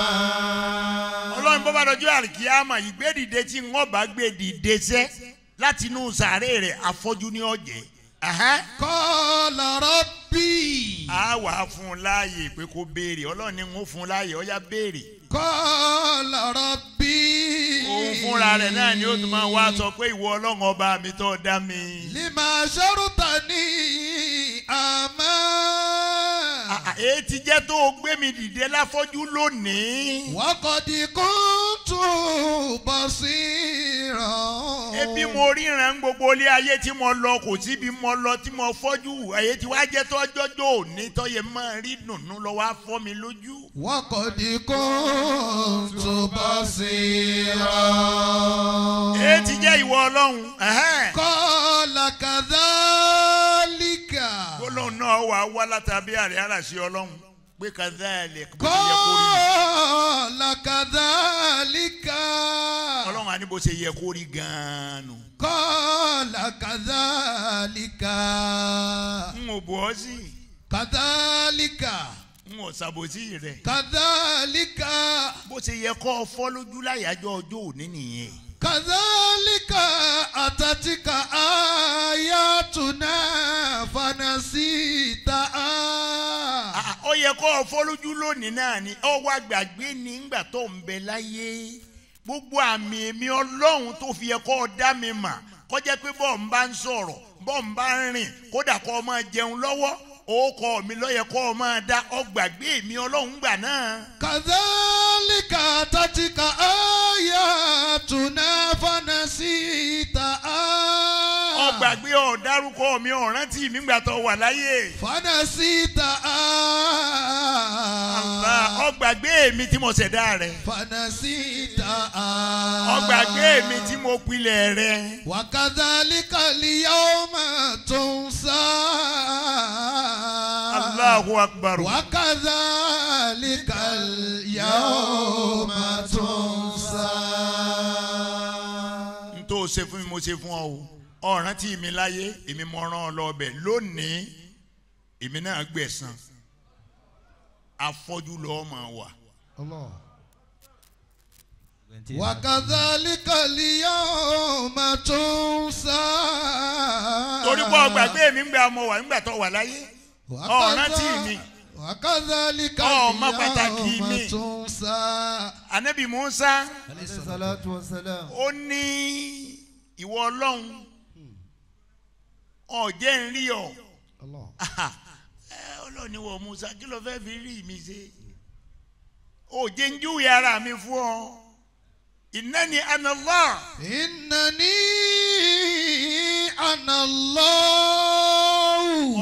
ọlọ́run bó bá dọ́jú àrìkì àmọ́ ìgbédìde tí wọ́n bá gbé dìde sẹ́ láti inú sàárè rẹ̀ afọ́jú ní ọ̀jẹ̀. Ẹ̀hẹ́n. قال ربي a wà á fún un láàyè pé kó béèrè ọlọ́run ni ń fún un láàyè ọ̀yá béèrè. qala rabbi. òun fúnra rẹ̀ náà ni ó tún máa wá sọ pé ìwọ ọlọ́run ọba mi tó dá mi. lima tani, àmọ́ èyí ti jẹ́ tó o gbé mi dìde láfọ́jú lónìí. wákọ̀dí kún tún bọ̀ sí ìràn. ebi mo ríran gbogbo ilé ayé tí mo lọ kò síbi mo lọ tí mo fọ́jú èyí ti wá jẹ́ tọ́jọ́jọ́ òní tọ́yẹ máa rí dùnnú lọ́wọ́ á fọ́ mi lójú. wákọ̀dí kún tún bọ̀ sí ìràn. èyí ti jẹ́ ìwọ ọlọ́run. kọ́ làkàdá náà wà á wá látàbí àrẹ àràṣe ọlọ́run pé kàdáàlì. kọ́ọ̀lá kàdáàlìkà. ọlọ́run á ní bó ṣe yẹ kó rí gan-an nù. kọ́ọ̀lá kàdáàlìkà. n ò bọ́ sí. kàdáàlìkà n ò ṣàbòsí rẹ. kàdáàlìkà. bó ṣe yẹ kó fọ́ lójú láyàjọ́ ọjọ́ òní nìyẹn kàdálíkà àtàtìkà ayatuna fanasita. Ah, ah, ó yẹ kó o fọ́lójú lónìí náà ni ó wá gbàgbé nígbà tó ń bẹ láyé gbogbo àmì èmi ọlọ́run tó fi yẹ kó o dá mi mà kọjá pé bọ́ọ̀ ń bá ń sọ̀rọ̀ bọ́ọ̀ ń bá ń rìn kódà kó o máa jẹun lọ́wọ́ orúkọ mi lọ́yẹ kọ́ ọ máa dá ọgbàgbé mi ọlọ́run gbà náà. kàdálíkà tàtíkà ayé tùnà fanasi ìta á. ọgbàgbé ọ̀dárúkọ mi ọ̀rántí mi gbà tó wà láyé. fanasi ìta á. Allah mi tí mo ṣẹ̀dá rẹ̀. fanasi ìta á. ọgbàgbé mi tí mo pilẹ̀ rẹ̀. wàkàdálíkà lìyà ọmọ. Allahu akbar. Wa kadhalikal yawma tunsa. N tó ṣe fún mi mo ṣe fún ọ o. Ọ̀ràn tí mi láyé, èmi mo rán ọ lọ ọbẹ̀ lónìí, èmi náà gbẹ̀san. Afọ́jú lọ́ọ́ máa wà. Allah. Wàkàzálíkà liyọ́ máa tún sá. Torí pé ọgbàgbé mi ń gbé ọmọ wà nígbà tó wà láyé ọ̀rántí mi. Wàkàzálíkà ọmọ pàtàkì mi. anabi musa ó ní ìwọ ọlọ́run ọ̀jẹ̀ ń rí ọ. Ọlọ́run ni wọ musa kí ló fẹ́ fi rí mi ṣe? Òjé ń júwe ara mi fún ọ. Ìnáni anallah. ìnáni anallah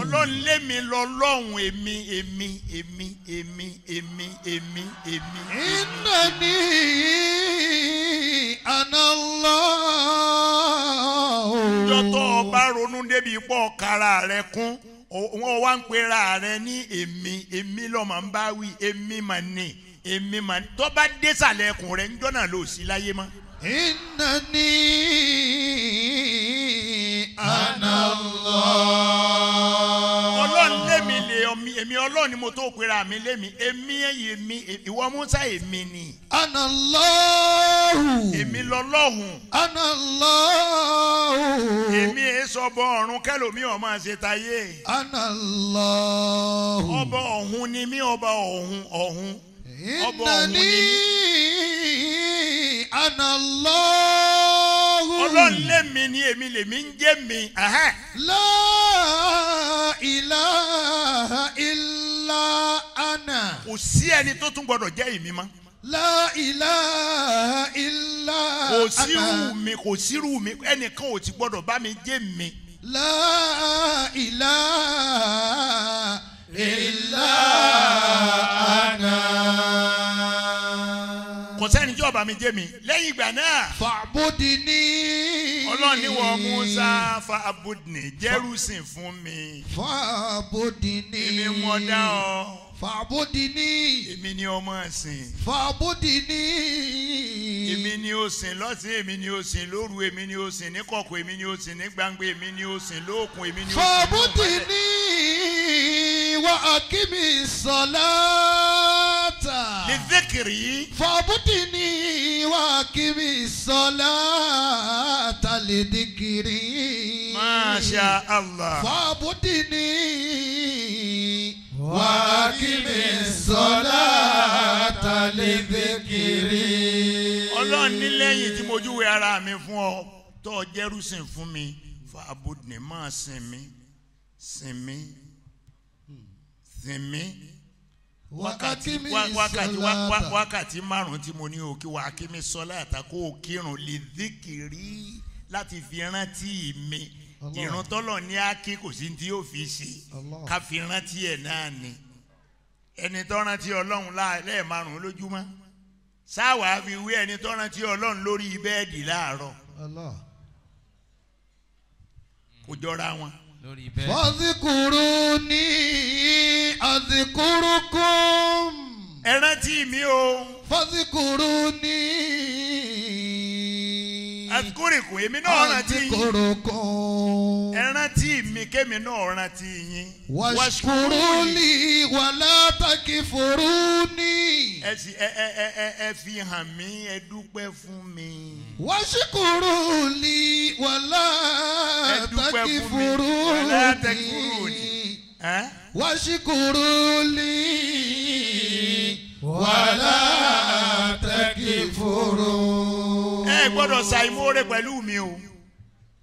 ọlọ́run lé mi lọ lọ́hùn èmi èmi èmi èmi èmi èmi èmi. iná ní ànálọ́. ìjọ́tọ̀ ọba ronú débi pọ̀ kára rẹ̀ kún wọ́n wá ń pera rẹ̀ ní èmi èmi lọ́mọ ń bá wí èmi mà ní èmi mà ní tó bá désàlẹ̀ ẹkùn rẹ̀ ń jọ́nà lò sí láyé mọ́. iná ní anallah. ọlọ́run lémi lè ọmí èmi ọlọ́run ni mo tó pera mi lémi èmi èmi ìwọ musa èmi ni. anallahu. èmi lọlọ́hùn. anallahu. èmi e èsọ̀bọ ọ̀run kẹlòmí ọmọ àṣetayé. anallahu. ọba ọ̀hún ni mí ọba ọ̀hún ọ̀hún ọba òun ni mí. anallahu. ọlọ́run lèmi ni èmi lèmi ń jẹ́ mi. la ilaha illa ana. kò sí ẹni tó tún gbọdọ̀ jẹ́ èmi mọ́. La ilaha illa ana. Kò sírù mi, kò sírù mi, ẹnìkan ò ti gbọ́dọ̀ bá mi jẹ́ mi. La ilaha illa ana. bá mi jẹ́ mi lẹ́yìn ìgbà náà. fàbúdì ní. ọlọ́run ní wọ Musa fàbúdì ní jẹ́rùsìn fún mi. fàbúdì ní. èmi mo dá ọ. fàbúdì ní. èmi ni ọmọ sìn. fàbúdì ní. èmi ni ó sìn lọ́sìn èmi ni ó sìn lóru èmi ni ó sìn níkọ̀kọ̀ èmi ni ó sìn ní gbangba èmi ni ó sìn lókun èmi ni ó sìn lókun. fàbúdì ní wa akimi sọlá salata. lè zikiri. fàbùtìní wà kíbi salata lè dìkiri. masha allah. fàbùtìní wà kíbi salata lè dìkiri. ọlọ́run ní lẹ́yìn tí mo júwe ara mi fún ọ tó jẹ́rùsìn fún mi fàbùtìní máa sìn mí sìn mí. Wakati, wakati, wakati, wákàtí márùn tí mo ní o kí wàá kí mi sọláàtà kó o kírun lè díkìrí láti fi rántí mi. Ìrun tọ́lọ̀ ní ákí kò sí tí yóò fi ṣe. Ká fi rántí ẹ̀ náà ni. Ẹni tó rántí ọlọ́run lẹ́ẹ̀márùn lójúmọ́ sáwà fi wí ẹni tó rántí ọlọ́run lórí bẹ́ẹ̀dì láàárọ̀. Kò jọra wọn fọ́síkùrú ní àsìkúrúkùn. ẹ rántí mi o. fọ́síkùrú àtúkùrìkù èmi náà rántí yín. àtúkùrùkù. ẹ mi kémi náà rántí yín. wàṣkúrúlì wàlátàkì fòrúnì. ẹ sì ẹ ẹ ẹ ẹ ẹ fi hàn mí ẹ dúpẹ́ fún mi. wàṣkúrúlì wàlátàkì fòrúnì. wàṣkúrúlì wàlátàkì fòrúnì ẹ gbọ́dọ̀ ṣàìmóore pẹ̀lú mi o.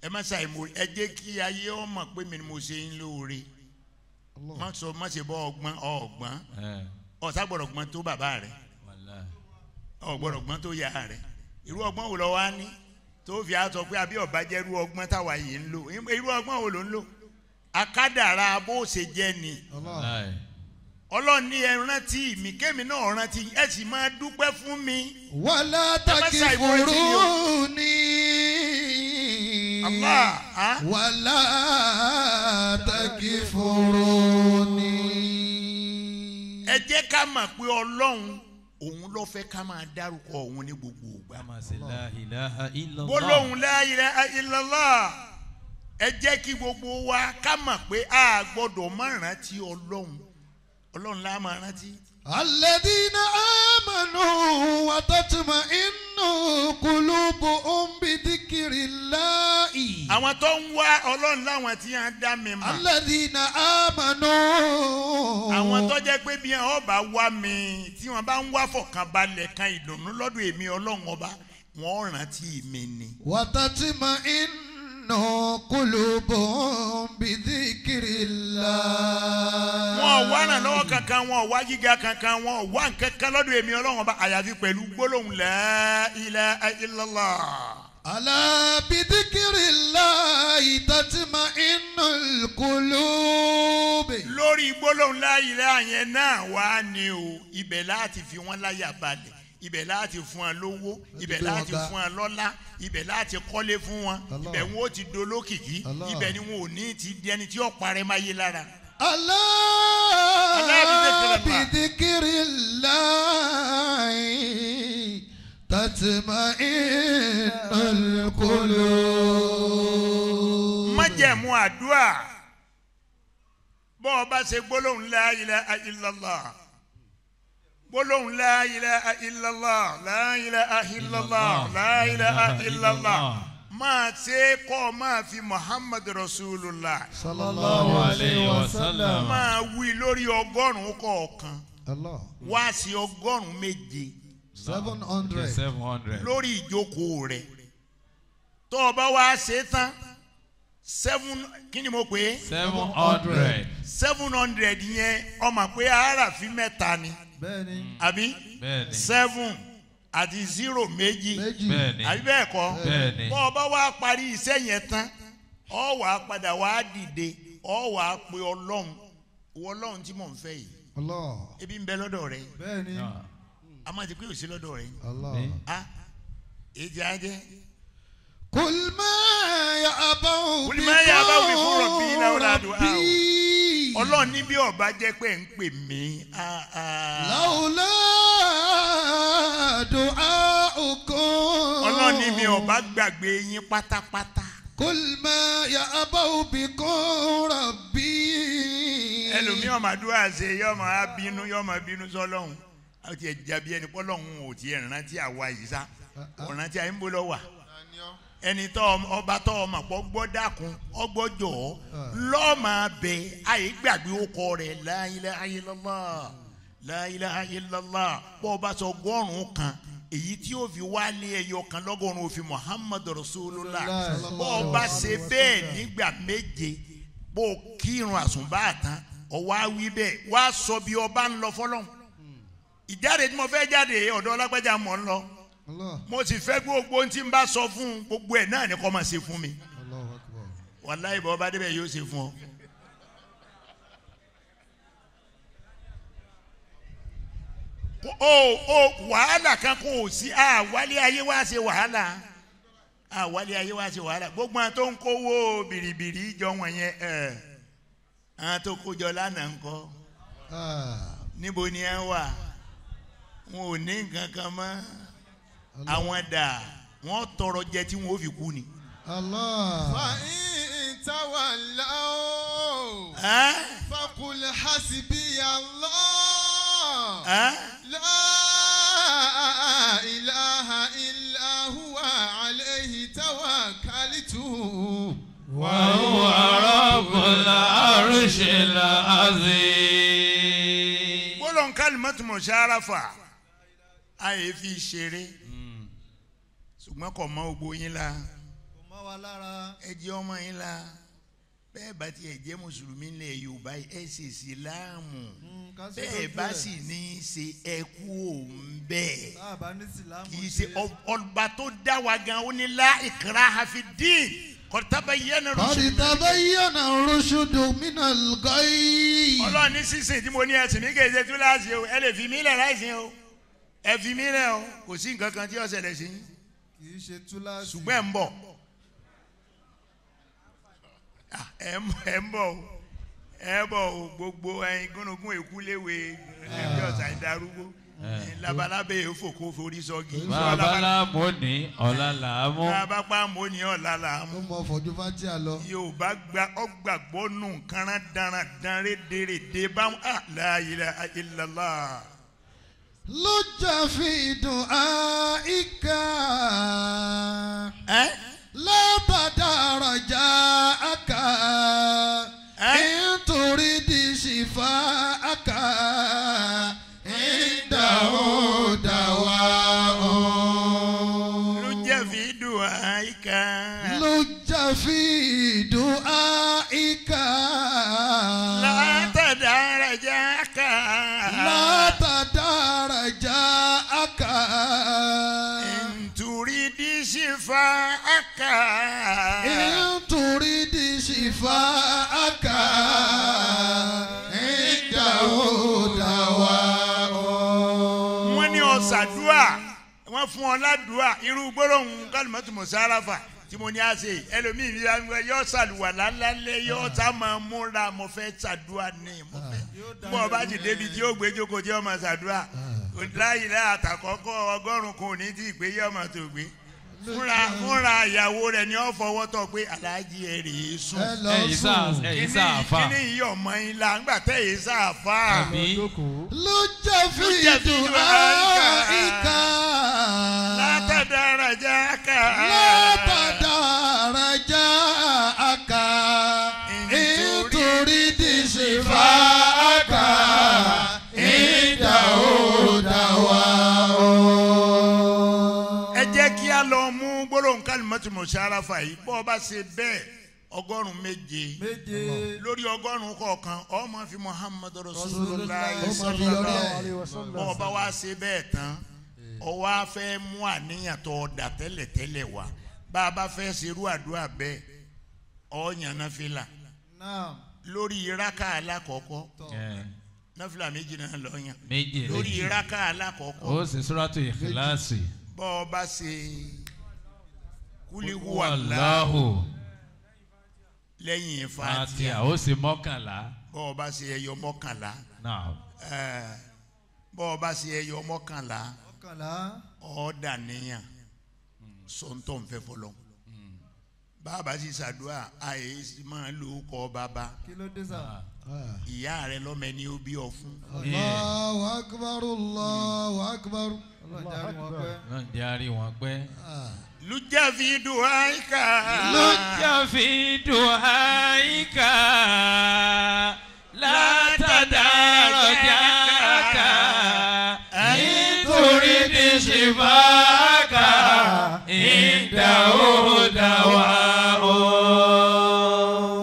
Ẹ má ṣàìmóore ẹ jẹ́ kí ayé ọ mọ̀ pé mi ni mo ṣe ń lóore. Má sọ má ṣe bọ́ ọgbọ́n ọgbọ́n. Ọ̀sá gbọ́dọ̀ gbọ́n tó bàbá rẹ̀. Ọgbọ́dọ̀ gbọ́n tó yà rẹ̀. Irú ọgbọ́n wo lọ wá ní? Tó fi á sọ pé àbí ọba jẹ́ irú ọgbọ́n táwa yìí ń lò. Irú ọgbọ́n wo ló ń lò? Akádàrá bó ṣe jẹ́ ni ọlọ́run ní ẹ rántí mi kémi náà rántí ẹ sì máa dúpẹ́ fún mi. wàlá takì fúru ní. wàlá takì fúru ní. ẹ jẹ́ ká mọ̀ pé ọlọ́run òun ló fẹ́ ká máa dárúkọ òun ní gbogbo ìgbà. bólóhùn la ilaha ẹ jẹ́ kí gbogbo wa ká mọ̀ pé a gbọ́dọ̀ má rántí ọlọ́run ọlọ́run la máa rántí. alladhina amanu wa tatma'innu qulubuhum bi dhikrillahi. àwọn tó ń wá ọlọ́run láwọn tí wọ́n dá mi mọ̀. alladhina amanu. àwọn tó jẹ́ pé bí wọ́n bá wá mi tí wọ́n bá ń wá fọkànbalẹ̀ kan ìdùnnú lọ́dọ̀ èmi ọlọ́run ọba wọ́n rántí mi ni. wa tatma'innu tàtma'innu qulubuhum bi dhikrillah. wọn ò wá ìrànlọ́wọ́ kankan wọn ò wá gíga kankan wọn ò wá nǹkan kan lọ́dọ̀ èmi ọlọ́run ọba àyàfi pẹ̀lú gbólóhùn la ilaha illallah. ala bi dhikrillahi tatma'innul qulub. lórí gbólóhùn la ilaha yẹn náà wá ní o ibẹ̀ láti fi wọ́n láyà balẹ̀ ibẹ̀ láti fún wọn lówó ibẹ̀ láti fún wọn lọ́lá ibẹ̀ láti kọ́lé fún wọn ibẹ̀ wọn ó ti dolókìkí ibẹ̀ ni wọn ò ní ti di ẹni tí ó parẹ́ máa yé lára. Allah bidikirillahi tatma'innul qulub. májẹ̀mú àdúrà bọ́ọ̀ bá ṣe gbólóhùn la ilaha illallah gbólóhùn la ilaha illallah la ilaha illallah la ilaha illallah. Máa ṣe kọ́ máa fi muhammad rasulullah. Sallallahu alayhi wa sallam. Máa wí lórí ọgọ́rùn-ún kọ̀ọ̀kan. Allah. wá sí ọgọ́rùn-ún méje. Seven hundred. lórí ìjókòó rẹ̀. Tó o bá wá ṣe tán seven kí ni mo pè é? Seven hundred. Seven hundred yẹn ọmọ pé àràfin mẹ́ta ni Hmm. àbí? Seven àti zero méjì. Àbí bẹ́ẹ̀ kọ́? Bọ́ ọ bá wá parí iṣẹ́ yẹn tán ọ wà á padà wà dìde ọ wà á pe ọlọ́run. Wọ ọlọ́run tí mò ń fẹ́ yìí. Ebi ń bẹ lọ́dọ̀ rẹ. A máa ti pé òsì lọ́dọ̀ rẹ. Ah. A èjì ajẹ́. kùlùmọ́ yà bá òbí kọ́ ọ́ bí ọlọ́run ní bí ọba jẹ́ pé ń pè mí. lọ́wọ́lá dùn á òkun. ọlọ́run ní mi ọba gbàgbé yín pátápátá. kólmá ya abá òbí kún rabbi. ẹlòmíràn màdúrà ṣe yọmọ abínú yọmọ abínú sọlọ́hún àti ẹ̀jábí ẹni pọ́lọ́hún ò tiẹ̀ rántí àwa yìí sá ọ̀rántí àyínbó lọ́wọ́ ẹni tó ọba tó ọmọ pọ̀ gbọ́ dákun ọgbọ́ jọ̀. Ọ́ lọ́ọ̀mà bẹ àyè gbàgbé ọkọ rẹ̀ la ilaha illallah la ilaha illallah. Bọ́ ọba sọ ọgọ́rùn-ún kan èyí tí ó fi wálé ẹyọ kan lọ́gọ́rùn-ún òfin muhammad rasulullah. Bọ́ ọba ṣe bẹ́ẹ̀ nígbà méje bó kírun àsùnbà tán ọwọ́ awí bẹ́ẹ̀ wá sọ bí ọba ń lọ fọlọ́n ìjáde tí mo fẹ́ jáde ọ̀dọ́ ọlágbájá mọ̀ ń lọ. Mo sì fẹ́ gbogbo ohun tí n bá sọ fún un gbogbo ẹ̀ náà ni kò máa ṣe fún mi. Wàláyé bọ́ ọba débẹ̀ yóò ṣe fún ọ. O o wàhálà kan kò sí. Àwálé ayé wá ṣe wàhálà. Àwálé ayé wá ṣe wàhálà. Gbogbo àwọn tó ń kówó bìrìbìrì jọ wọn yẹn ẹ àwọn tó kójọ lánàá ńkọ́ Ah. níbo ni ẹ wà? Wọn ò ní nǹkan kan mọ́ àwọn dà wọ́n tọrọ jẹ tí wọ́n fi kú ni. fa ìtawà láwọ. fakul hasibi Allah. la ilaha illa huwa alayhi tawakkaltu. wa huwa rabbul arshil azim. gbọ́dọ̀ nǹkan ni mọ́tò mọ̀ ṣe ara fà àyè fi ṣeré ṣùgbọ́n kò mọ gbogbo yín la. Kò mọ wa lára. Ẹ jẹ́ ọmọ yín la. Bẹ́ẹ̀ bá tiẹ̀ jẹ́ mùsùlùmí ilẹ̀ yorùbá ẹ ṣe síláàmù hmm, bẹ́ẹ̀ bá sì ní í ṣe ẹ kú òun bẹ́ẹ̀ kì í ṣe. ọba tó dá wa gan ó ní la ikraha fi dín kọ̀tàbà yẹ́nà rúṣùdù. kọ̀tàbà yẹ́nà rúṣùdù mínà lọ́yì. ọlọ́run ní sísè tí mo ní ẹ̀sìn mi kì í ṣe túláàsì o. Ẹ lè fi mí lẹ̀ láìsí o. Ẹ fi mí lẹ̀ o. Kò sí nǹkan kan tí ó ṣẹlẹ̀ sí kì í ṣe túláàsì. Ṣùgbọ́n ẹ̀ ń bọ̀. Ah, ẹ̀ ń ẹ̀ ń bọ̀ o. Ẹ̀ bọ̀ o gbogbo ẹyin gúnugún èkúléwé ẹbí ọ̀sà ìdarúgbó labalábẹ́ yóò fòkó forí sọ́gi. Bàbá mo ní ọ̀la làámú. Lábàpá mo ní ọ̀la là ó mú mọ fọjú fájíà lọ. Yorùbá gba ọgbàgbọ́ nù kánrán darandan rédèrèdè báwọn ah la ló jà fi dùn àìkà. ẹ. lábàdà àràjà di ṣìfà àkà. nítorí di ṣìfà àkà ìjà òdà wa. wọ́n ní ọ̀sàdúà wọ́n fún ọ ládùúà irú gbólóhùn kálùmọ́tò mọ̀sáráfà tí mo ní àṣẹ ẹlòmíì ní àwọn yóò ṣàlùwàlá lálẹ́ yóò sá máa múra mo fẹ́ ṣàdúrà ní mo fẹ́ bọ́ ọba jì débi tí ó gbé jókòó tí ó máa ṣàdúrà ah. láyìí láàtàkọ́kọ́ ọgọ́rùn-ún kò ní tí gbé yóò máa tó gbé fúnra fúnra ìyàwó rẹ̀ ni ó fọwọ́ tọ̀ pé aláàjì ẹ̀ rèé sùn. ẹ lọ sá sùn. ẹ̀yin kíní sá àfà kíní yìí ọmọ yín la ńgbà tẹ́ yìí sáfà. àbí ló jẹ́ fi jẹ́ fi dùn dùn áìkà. látàdára látàdára já àkà. nítorí dìṣìfà àkà. ìdá ò dá wa o. gbólóhùn kálímọ́tì mọ̀ṣáráfà yìí bọ́ ọ bá ṣe bẹ́ẹ̀ ọgọ́rùn-ún méje. Lórí ọgọ́rùn-ún kọ̀ọ̀kan ọmọ fi sallallahu ẹ̀. bọ́ ọ bá wá ṣe bẹ́ẹ̀ tán ọ wá fẹ́ mú àníyàn tó dà tẹ́lẹ̀tẹ́lẹ̀ wá. Bá a bá fẹ́ ṣerú àdúrà bẹ́ẹ̀ ọ yàn náfìlà. Lórí iraka alákọ̀ọ́kọ́ náfìlà méjì náà lọ yàn lórí iraka alákọ̀ọ́kọ́. Ó sì sọ́ràtò ìkìláàsì bọ́ ọ bá ṣe kúlíhù aláhù lẹ́yìn fatia ó sì mọ́kànlá. Bọ́ ọ bá ṣe ẹyọ mọ́kànlá. Ẹ̀, bọ́ ọ bá ṣe ẹyọ mọ́kànlá. Ọkànlá ọ̀ọ́dà níyàn. Sọ́ńtọ̀ ń fẹ́ fọlọ́. Bàbá sì ṣàdúrà àyè sì máa lò ó kọ́ bàbá. Kí ló dé sà. ìyá rẹ lọ́mọ ẹni ó bí ọ fún. Allahu akbar Allahu akbar. ọlọ́jà rí wọn pẹ́. náà jẹ́ àrí wọn pẹ́. Fi dùn àyíká lójà fi dùn àyíká látàdárọ̀jà ká nítorí ní ṣìfàkà ìdáwódáwà o.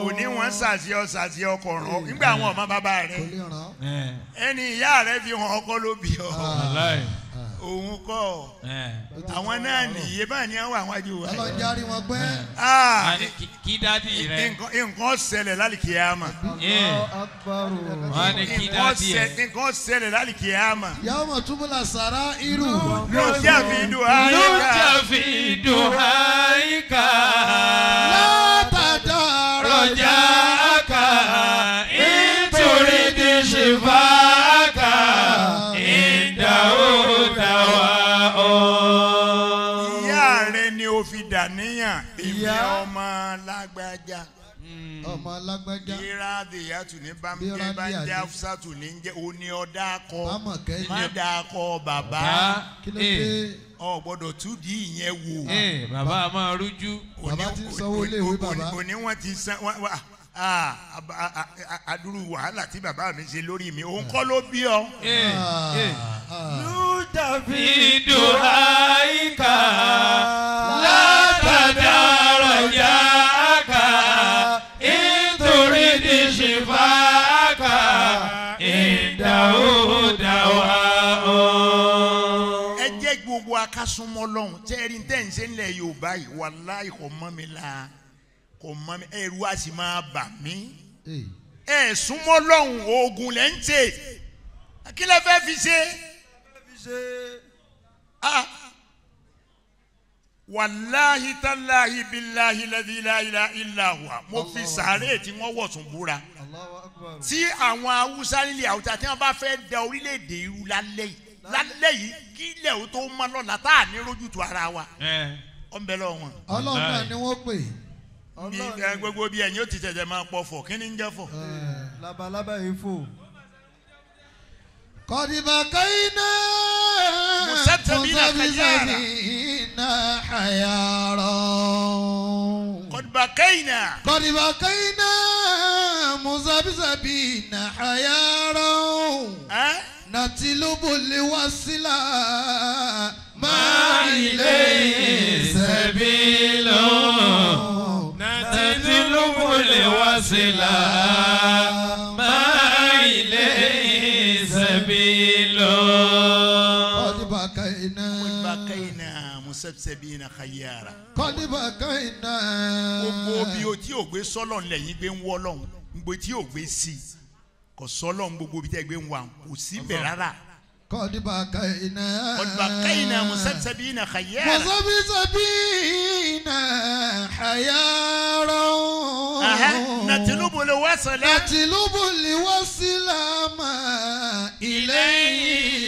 òní wọn ṣàṣì ọ ṣàṣì ọkọ rán. Nígbà àwọn ọmọ bàbá rẹ. Ràn. ẹni ìyá rẹ fi hàn ọkọ ló bí ọ òun kọ. Ẹ̀. àwọn náà nìyé bá ní àwọn àwọn àjò wa. Ọlọ́jà rí wọn pẹ́. Ah, Àní kí- dádì rẹ? nǹkan ṣẹlẹ̀ lálìkìyàmà nǹkan ṣẹlẹ̀ lálìkìyàmà yàwó túbúlà sàrà irú. lùjẹ́ fi dùn àyíká. lójà fi dùn àyíká. Látàdárọ̀ rọjà ìyá. Ọmọ lágbájá ọmọ alágbájá. Ìra àdìyàtù ní Bíọ́lá bámjẹ Díàdé. afusatu ní jẹ oní ọdá kọ bámọ̀kẹ́ má ni dà bàbá. Dé. ọ gbọ́dọ̀ túdì ìyẹn wò. Ee bàbá a máa rújú. Bàbá ti ń sanwó iléèwé bàbá. òní wọn ti san ah, adúrú wàhálà tí bàbá mi ṣe lórí mi òun kọ́ ló bí ọ. ee ee. lùjà gbogbo akásùnmọ́ lọ́hùn tẹ́rì tẹ́ ń ṣe ń lẹ̀ yorùbá yìí? Wàláhì kò mọ́ mi la kò mọ́ mi ẹ̀rù á sì máa bà mí. Ẹ̀ súnmọ́ lọ́hùn oògùn lẹ́ ń tè kí lẹ fẹ́ fi ṣe? Wàláhì tàláhì bíláhì lẹ́díláhìlá ìlàhùà. Mo fi sàárè tí wọ́n wọ̀ tún búra. Tí àwọn haúsá nílẹ̀ àwùjá tí wọ́n bá fẹ́ da orílẹ̀-èdè irú lálẹ́ yìí lálẹ́ yìí kí ilẹ̀ ò tó mọ́ lọ́la tá à ní rójútu ara wa ọ̀ ń bẹ lọ́wọ́ wọn. ọlọ́run náà ni wọ́n pè. bí gbogbo bí ẹ̀yin ó ti tẹ̀tẹ̀ máa pọ̀ fọ̀ kí ni ń jẹ́ fọ̀. labalábá yìí fò. kọ́dìbà káyínà. Musabsabina khayara. musabsabina nàtìlúbù lè wá sílà má ilé ìṣẹ́bí lọ. nàtìlúbù lè wá sílà má ilé ìṣẹ́bí lọ. kọ́dìbà kẹ́hìnà. kọ́dìbà kẹ́hìnà musẹ́bisẹ́bí na kayára. kọ́dìbà kẹ́hìnà. gbogbo bí o tí o gbé sọ́lọ̀ nílẹ̀ yìí gbé ń wọ́ lọ́hùn gbogbo tí o gbé sí i kò sọ́lọ̀ ń gbogbo bí tẹ́ gbé ń wà kò sí bẹ̀ rárá. kọ́dìbà kẹ́hìnà. kọ́dìbà kẹ́hìnà mùsàbísàbí iná xayá. mùsàbísàbí iná xayá rọ̀. nàtìlúbùlì wàsílà. nàtìlúbùlì wàsílà mà ilé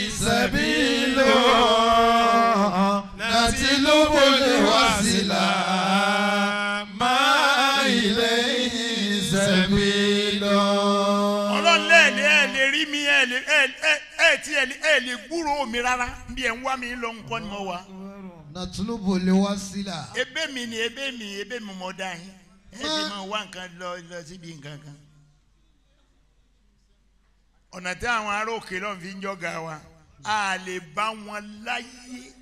ìsàbílò. nàtìlúbùlì. Ẹ lè- ẹ lè gbúrò mi rárá bí ẹ ń wá mi lọ nǹkan ni mo wà. Natulubu liwasila. ebe mi ni ebe mi ebe mi mo dá yín. Ẹ ti máa wá nǹkan lọ lọ síbi nǹkan kan. Ọ̀nà tí àwọn ará òkè lọ́n fi ń jọ́ga wa a lè bá wọn láyé.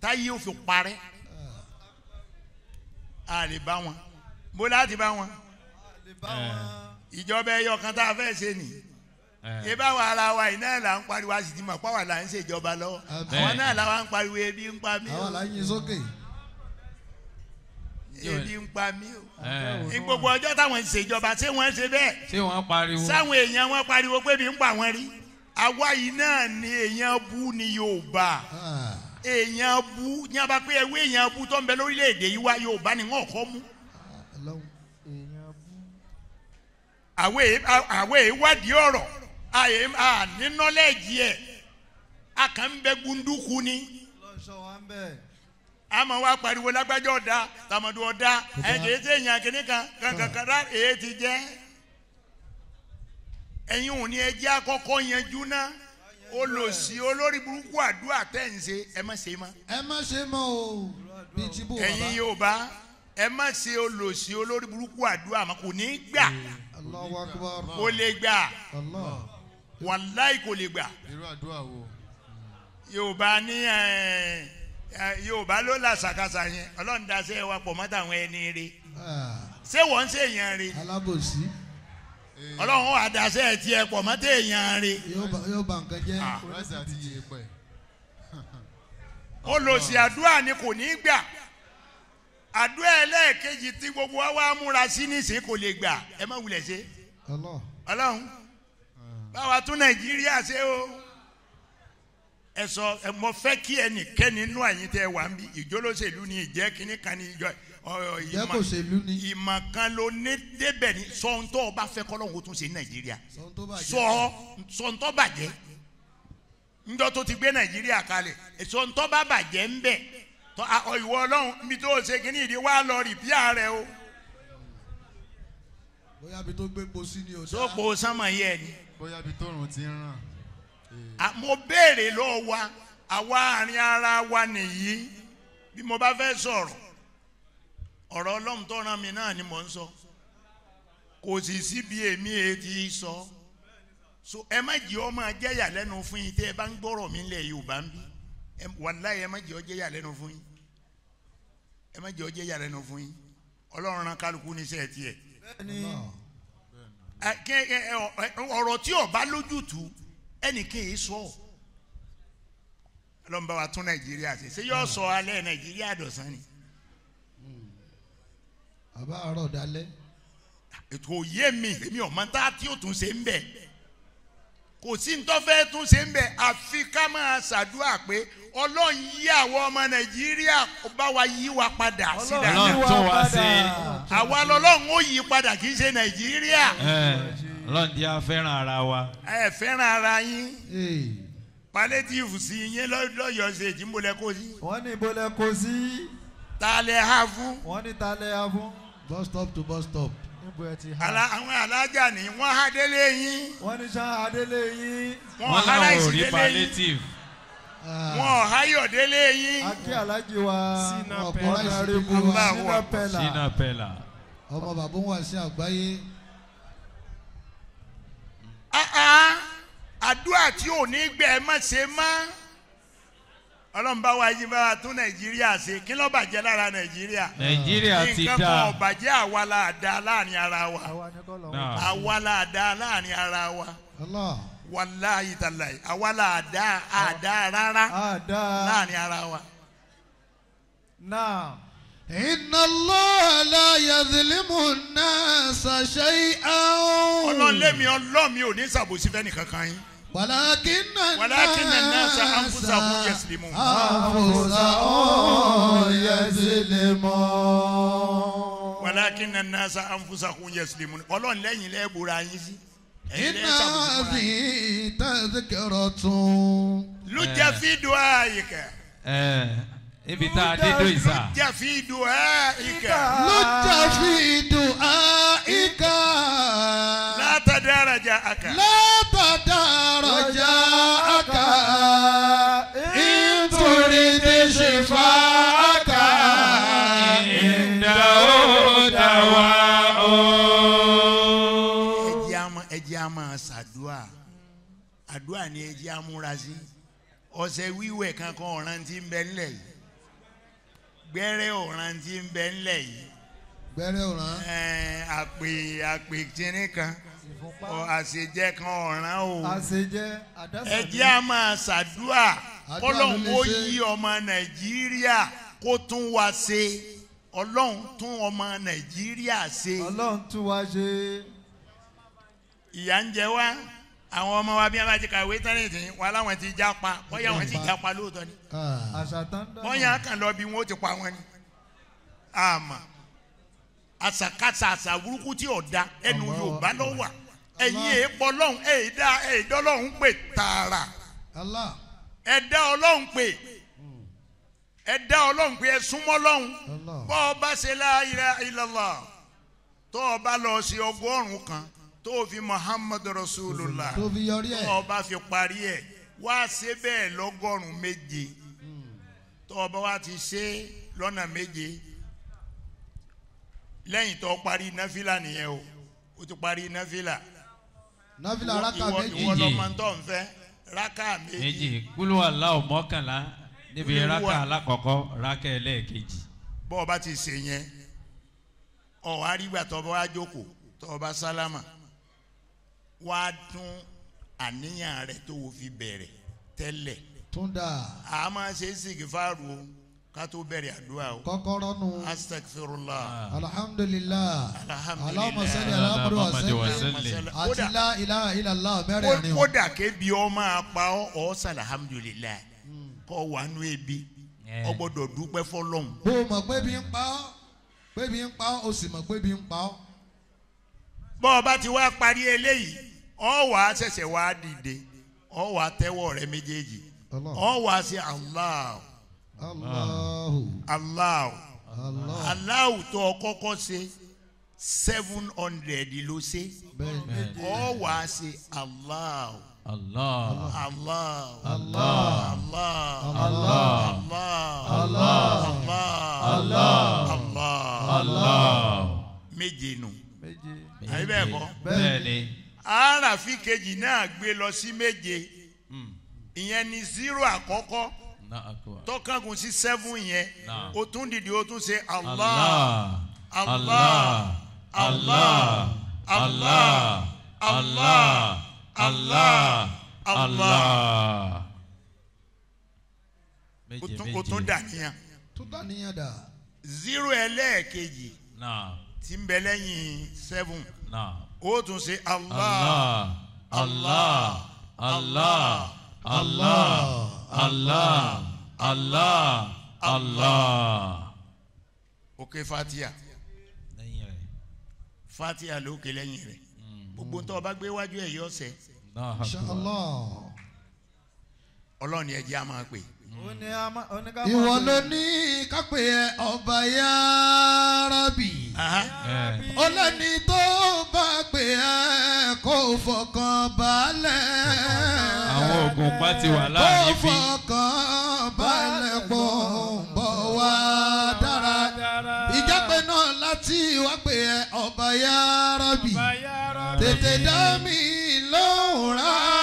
Táyé ò fi parẹ́. A lè bá wọn. Bó láti lè bá wọn. ìjọba ẹyọ kan tá a fẹ́ ṣe nìyí ẹ ibà wà ara wa iná là ń pariwo a sì ti mọ̀ pàwọ́ là ń ṣèjọba lọ́wọ́ Àbẹ́. àwọn náà làwọn ń pariwo ebi ń pa mí o. Là ń yin sókè. ebi ń pa mí o. Ẹ ní gbogbo ọjọ́ táwọn ń ṣèjọba ṣé wọ́n ṣe bẹ́ẹ̀? Ṣé wọ́n pariwo. sáwọn èèyàn wọn pariwo pé bí ń pa wọn rí. Àwa yìí náà ni èèyàn bú ni Yorùbá. Ah, èèyàn bú ní a bá pé ewé èèyàn bú tó ń bẹ lórílẹ̀‐èdè yìí wá Yorùbá ni wọ́n kọ́ mú. Bú. àwẹ̀ ìwádìí ọ̀rọ̀ àyè ní nọ́lẹ́ẹ̀jì ẹ̀ a kàn ń bẹ gbunduku ni. bẹ̀. àmọ́ wa pariwo lágbájá ọ̀dà tàmọ̀dù ọ̀dà ẹ̀jẹ̀ ètò èèyàn kìíní kan kankan rà èyí ti jẹ́ ẹ̀yin ò ní ẹjẹ́ àkọ́kọ́ yanjú ná olòṣì olórí burúkú àdúrà tẹ̀ ń ṣe ẹ má ṣe mọ́ ẹ má ṣe mọ́ o bíi ti bó ẹ̀yin bàbá. Yorùbá ẹ má ṣe olòṣì olórí burúkú àdúrà mọ́ kò ní gbà Allahu akbar. kò lè gbà Allah. Wàláì kò lè gbà. Irú àdúrà wo. Yorùbá ní Yorùbá ló là ṣàkàṣà yẹn. Ọlọ́run daṣẹ́ wa pọ̀ mọ́tà àwọn ẹni rẹ̀ Ah, ṣé wọ́n ń ṣèyàn rẹ̀ alábòsí. Ọlọ́run wà dáṣẹ́ tiẹ̀ pọ̀ mọ́ téèyàn rí. Yóò bà- yóò bà nǹkan jẹ́. rice àti yèèpẹ̀. olòṣì àdúrà ni kò ní gbà. Àdúrà ẹlẹ́ẹ̀kejì tí gbogbo wa wá múra sí nísìnyí kò lè gbà. Ẹ má wulẹ̀ ṣe. Allah. ọlọ́run báwa tún nàìjíríà ṣe o. Ẹ sọ ẹ mọ fẹ́ kí ẹnìkẹ́ni nínú àyín tẹ wà ń bí ìjólóṣèlú ni ìjẹ́ kínní kan ní ìjọ ni. ìmọ̀ kan ló ní débẹ̀ ní sọ́ńtọ́ ọba fẹ́ kọ́lọ́hún ó tún ṣe ní nàìjíríà. Sọ tó sọ sọ̀ńtọ́ bàjẹ́. Njọ́ tó ti gbé nàìjíríà kalẹ̀ sọ̀ńtọ́ bá bàjẹ́ ń bẹ̀. Ìwọ ọlọ́run níbi tó o ṣe kí ní ìdí wá lọ rìpíà rẹ o. Bóyá ibi tó gbé po sí ni o. sópo sánmọ̀ yẹ ni bóyá ibi tóòrùn ti ń ràn. Mo béèrè lọ́wọ́ wa àwa àárín ara wa nìyí. Bí mo bá fẹ́ sọ̀rọ̀ ọ̀rọ̀ ọlọ́run tó rán mi náà ni mò ń sọ. Kò sì sí bí èmi èé ti sọ. So ẹ má jẹ́ ọ máa jẹ́yà lẹ́nu fún yín tẹ́ ẹ bá ń gbọ́rọ̀ mi lẹ̀ Yorùbá ń bí. Wàláhì ẹ má jẹ́ ọ jẹ́yà lẹ́nu fún yín. Ẹ má jẹ́ ọ jẹ́yà lẹ́nu fún yín. Ọlọ́run rán kálukú níṣẹ́ tiẹ̀. Bẹ́ẹ̀ni. Ẹ- kẹ- ẹ- ẹ- ọ- ọ̀rọ̀ tí ó bá lójútùú ẹnìkan yìí sọ. Ọlọ́run bá wa tún nàìjíríà ṣe. Ṣé yóò sọ alẹ́ nàìjíríà dọ̀sán ni? Àbá àárọ̀ dalẹ́. ètò òye mi. Èmi ọ̀mọ tá tí ó tún ṣe ń bẹ̀ kò sí ntọ́fẹ́ tún ṣe ń bẹ̀. Àfi ká máa ṣàdúrà pé ọlọ́run yí àwọn ọmọ nàìjíríà bá wa yí wa padà sí dáadáa. Ọlọ́run tún wá sí. àwa lọ́lọ́run ó yí padà kì í ṣe nàìjíríà. Ọlọ́run jẹ́ afẹ́ràn ara wa. ẹ fẹ́ràn ara yín. Palliative sí yín lọ́- lọ́yọ̀ọ́ ṣe ìjìnbólẹ̀ kó sí. Wọ́n ní ìbọlẹ̀ kò sí. Ta lẹ ha fún? Wọ́n ní talẹ̀ ya fún? Bus stop to bus stop. Ala- àwọn alájà ni wọ́n há délé yín. Wọ́n ní sàn adélé yín. Wọ́n há láìsí délé yín. palliative. Wọ́n há yọ̀ délé yín. Akí alájí wa ọ̀pọ̀ láìsí ọ̀nàrẹ́bù délé wa. sínú pẹ̀lá ọmọ bàbá wa sí àgbáyé. Ah, ah, àdúrà tí ò ní gbẹ ẹ má ṣe má ọlọ́run bá wa yí bá tún nàìjíríà ṣe kí ló bàjẹ́ lára nàìjíríà Nàìjíríà ti nǹkan kan dá. ò bàjẹ́ àwa la dá láàárín ara wa àwa la dá láàárín ara wa Allah. wàláyé tàláyé àwa la dá àdá rárá láàárín ara wa. náà Inna Allah la yazlimu an-nasa shay'an. ọlọ́run ò ní ṣàbòsí fẹ́ nìkankan yín. Walakinna an-nasa an-nasa anfusahum yazlimun. anfusahum yazlimun. walakin an-nasa anfusahum yaslimun ọlọ́run lẹ́yìn lẹ́ẹ̀bùra yín sí. ṣàbòsí fúnra yín. hadhihi tadhkiratun. lujja fi du'aika ẹ ibi tá a dé dó ìsà. lujja fi du'aika Lujja fi du'aika. la tadaraja aka La شفاءك عنده دواء ẹjẹ́ a máa ẹjẹ́ a máa ṣàdúà àdúà ni ẹjẹ́ a múra sí ọ̀sẹ̀ wíwẹ̀ kankan ọ̀ràn tí ń bẹ ńlẹ̀ yìí gbẹ́rẹ́ ọ̀ràn tí ń bẹ ńlẹ̀ yìí gbẹ́rẹ́ òràn ẹ̀ẹ́n, àpè àpè tínrín kan ìfúnpá ọ̀, àṣejẹ kan ọ̀ràn o àṣejẹ àdásà ẹjẹ́ a máa ṣàdúà Àdúà kọ́lọ́hún ó yí ọmọ nàìjíríà kó tún wá ṣe. Ọlọ́run tún ọmọ nàìjíríà ṣe. Ọlọ́run tún wá ṣe. Ìyà ń jẹ wá. Àwọn ọmọ wa bí wọn bá ti kàwé tẹ́lẹ̀ tí wọn láwọn ti jápa bóyá wọn ti jápa lóòótọ́ ni. Bóyá kàn lọ bí wọn ó ti pa wọn ni. Àmọ́ àṣàkáṣà àṣà burúkú tí ò da ẹnu. Yorùbá ló wà. Ẹ̀yin èé pọ̀ lọ́hùn èé dá èé dọ́lọ́hùn pè tààrà. Allah ẹ dá Ọlọ́hun pè. Ẹ dá Ọlọ́hun pè ẹ súnmọ́ Allah bọ́ ọ bá ṣe la ilaha illallah tó o bá lọ sí ọgọ́rùn-ún kan tó o fi Muhammadu Rasulullah tó o bá fi parí ẹ̀ wá ṣe bẹ́ẹ̀ lọ́gọ́rùn-ún méje. Tó o bá wá ti ṣe lọ́nà méje. Lẹ́yìn tó o parí náfìlà nìyẹn o. O ti parí náfìlà. Náfìlà ìwọ méjì. ìwọ lọ́mọ tó ń fẹ́ rákà méjì. Méjì. Kúlú aláwọ̀ mọ́kànlá níbi rákà alákọ̀ọ́kọ́ rákà ẹlẹ́ẹ̀kejì. Bọ́ ọ bá ti ṣe yẹn ọ wá rí gbà tó bá wá jókòó tó bá sálámà wá tún àníyàn rẹ tó o fi bẹ̀rẹ̀ tẹ́lẹ̀. Túndà a máa ṣe sìgìfàrù o ká tó bẹ̀rẹ̀ àdúrà o. Kọ́kọ́rọ́ nù astagfirullah alhamdulilah Alhamdulillah. alahumma salli ala muhammadu wa àti kódà la ilaha illallah mẹ́rẹ̀ẹ̀rin o. kódà kébi ọ máa pa ọ ọ sàlàhàmdùlillah kọ wà nù ebi. Yeah. ọ gbọ́dọ̀ dúpẹ́ fọ́lọ́run. Bó o mọ̀ pé bí ń pa ọ́ pé bí ń pa ọ́ o sì mọ̀ pé bí ń pa ọ́. Bọ́ ọ bá ti wá parí eléyìí ọ wà á ṣẹ̀ṣẹ̀ wá dìde. Ọ wà á tẹ́wọ́ rẹ méjèèjì. Ọ wà á ṣe allah Allahu allah Allah allah tó o kọ́kọ́ ṣe seven hundred ló ṣe ọ wà á ṣe allah allah allah Allah allah allah allah allah allah allah méje nù méje àyè bẹ́ẹ̀ kọ́ bẹ́ẹ̀ ni àràfin kejì náà gbé lọ sí méje ìyẹn ni zero àkọ́kọ́. Tọ́kàngùn sí seven yẹn o tún dìde o tún ṣe allah allah allah allah allah allah allah o tún o tún méje dà zero ẹlẹ́ẹ̀kejì tí ń bẹ lẹ́yìn seven o tún ṣe allah allah allah allah allah allah Allah Allah Allah. ó fatia fatia ló ké lẹ́yìn rẹ̀ gbogbo hmm. tó o bá gbé wájú ẹ̀ yọ ọ̀sẹ̀. ọlọ́run ni ẹ jẹ́ a máa pè. ìwọ ló ní kápẹ́ ọba yára bì. Ọlọ́ni tó bá pè ẹ́ kó fọkàn balẹ̀. àwọn oògùn pa ti wà kó láàárín bí fọkàn balẹ̀ pọ̀ bọ̀ wá dára. ìjápẹ́ náà láti wá pè ẹ́ ọba ya Rabbi tètè dá mi lóhùn rábànà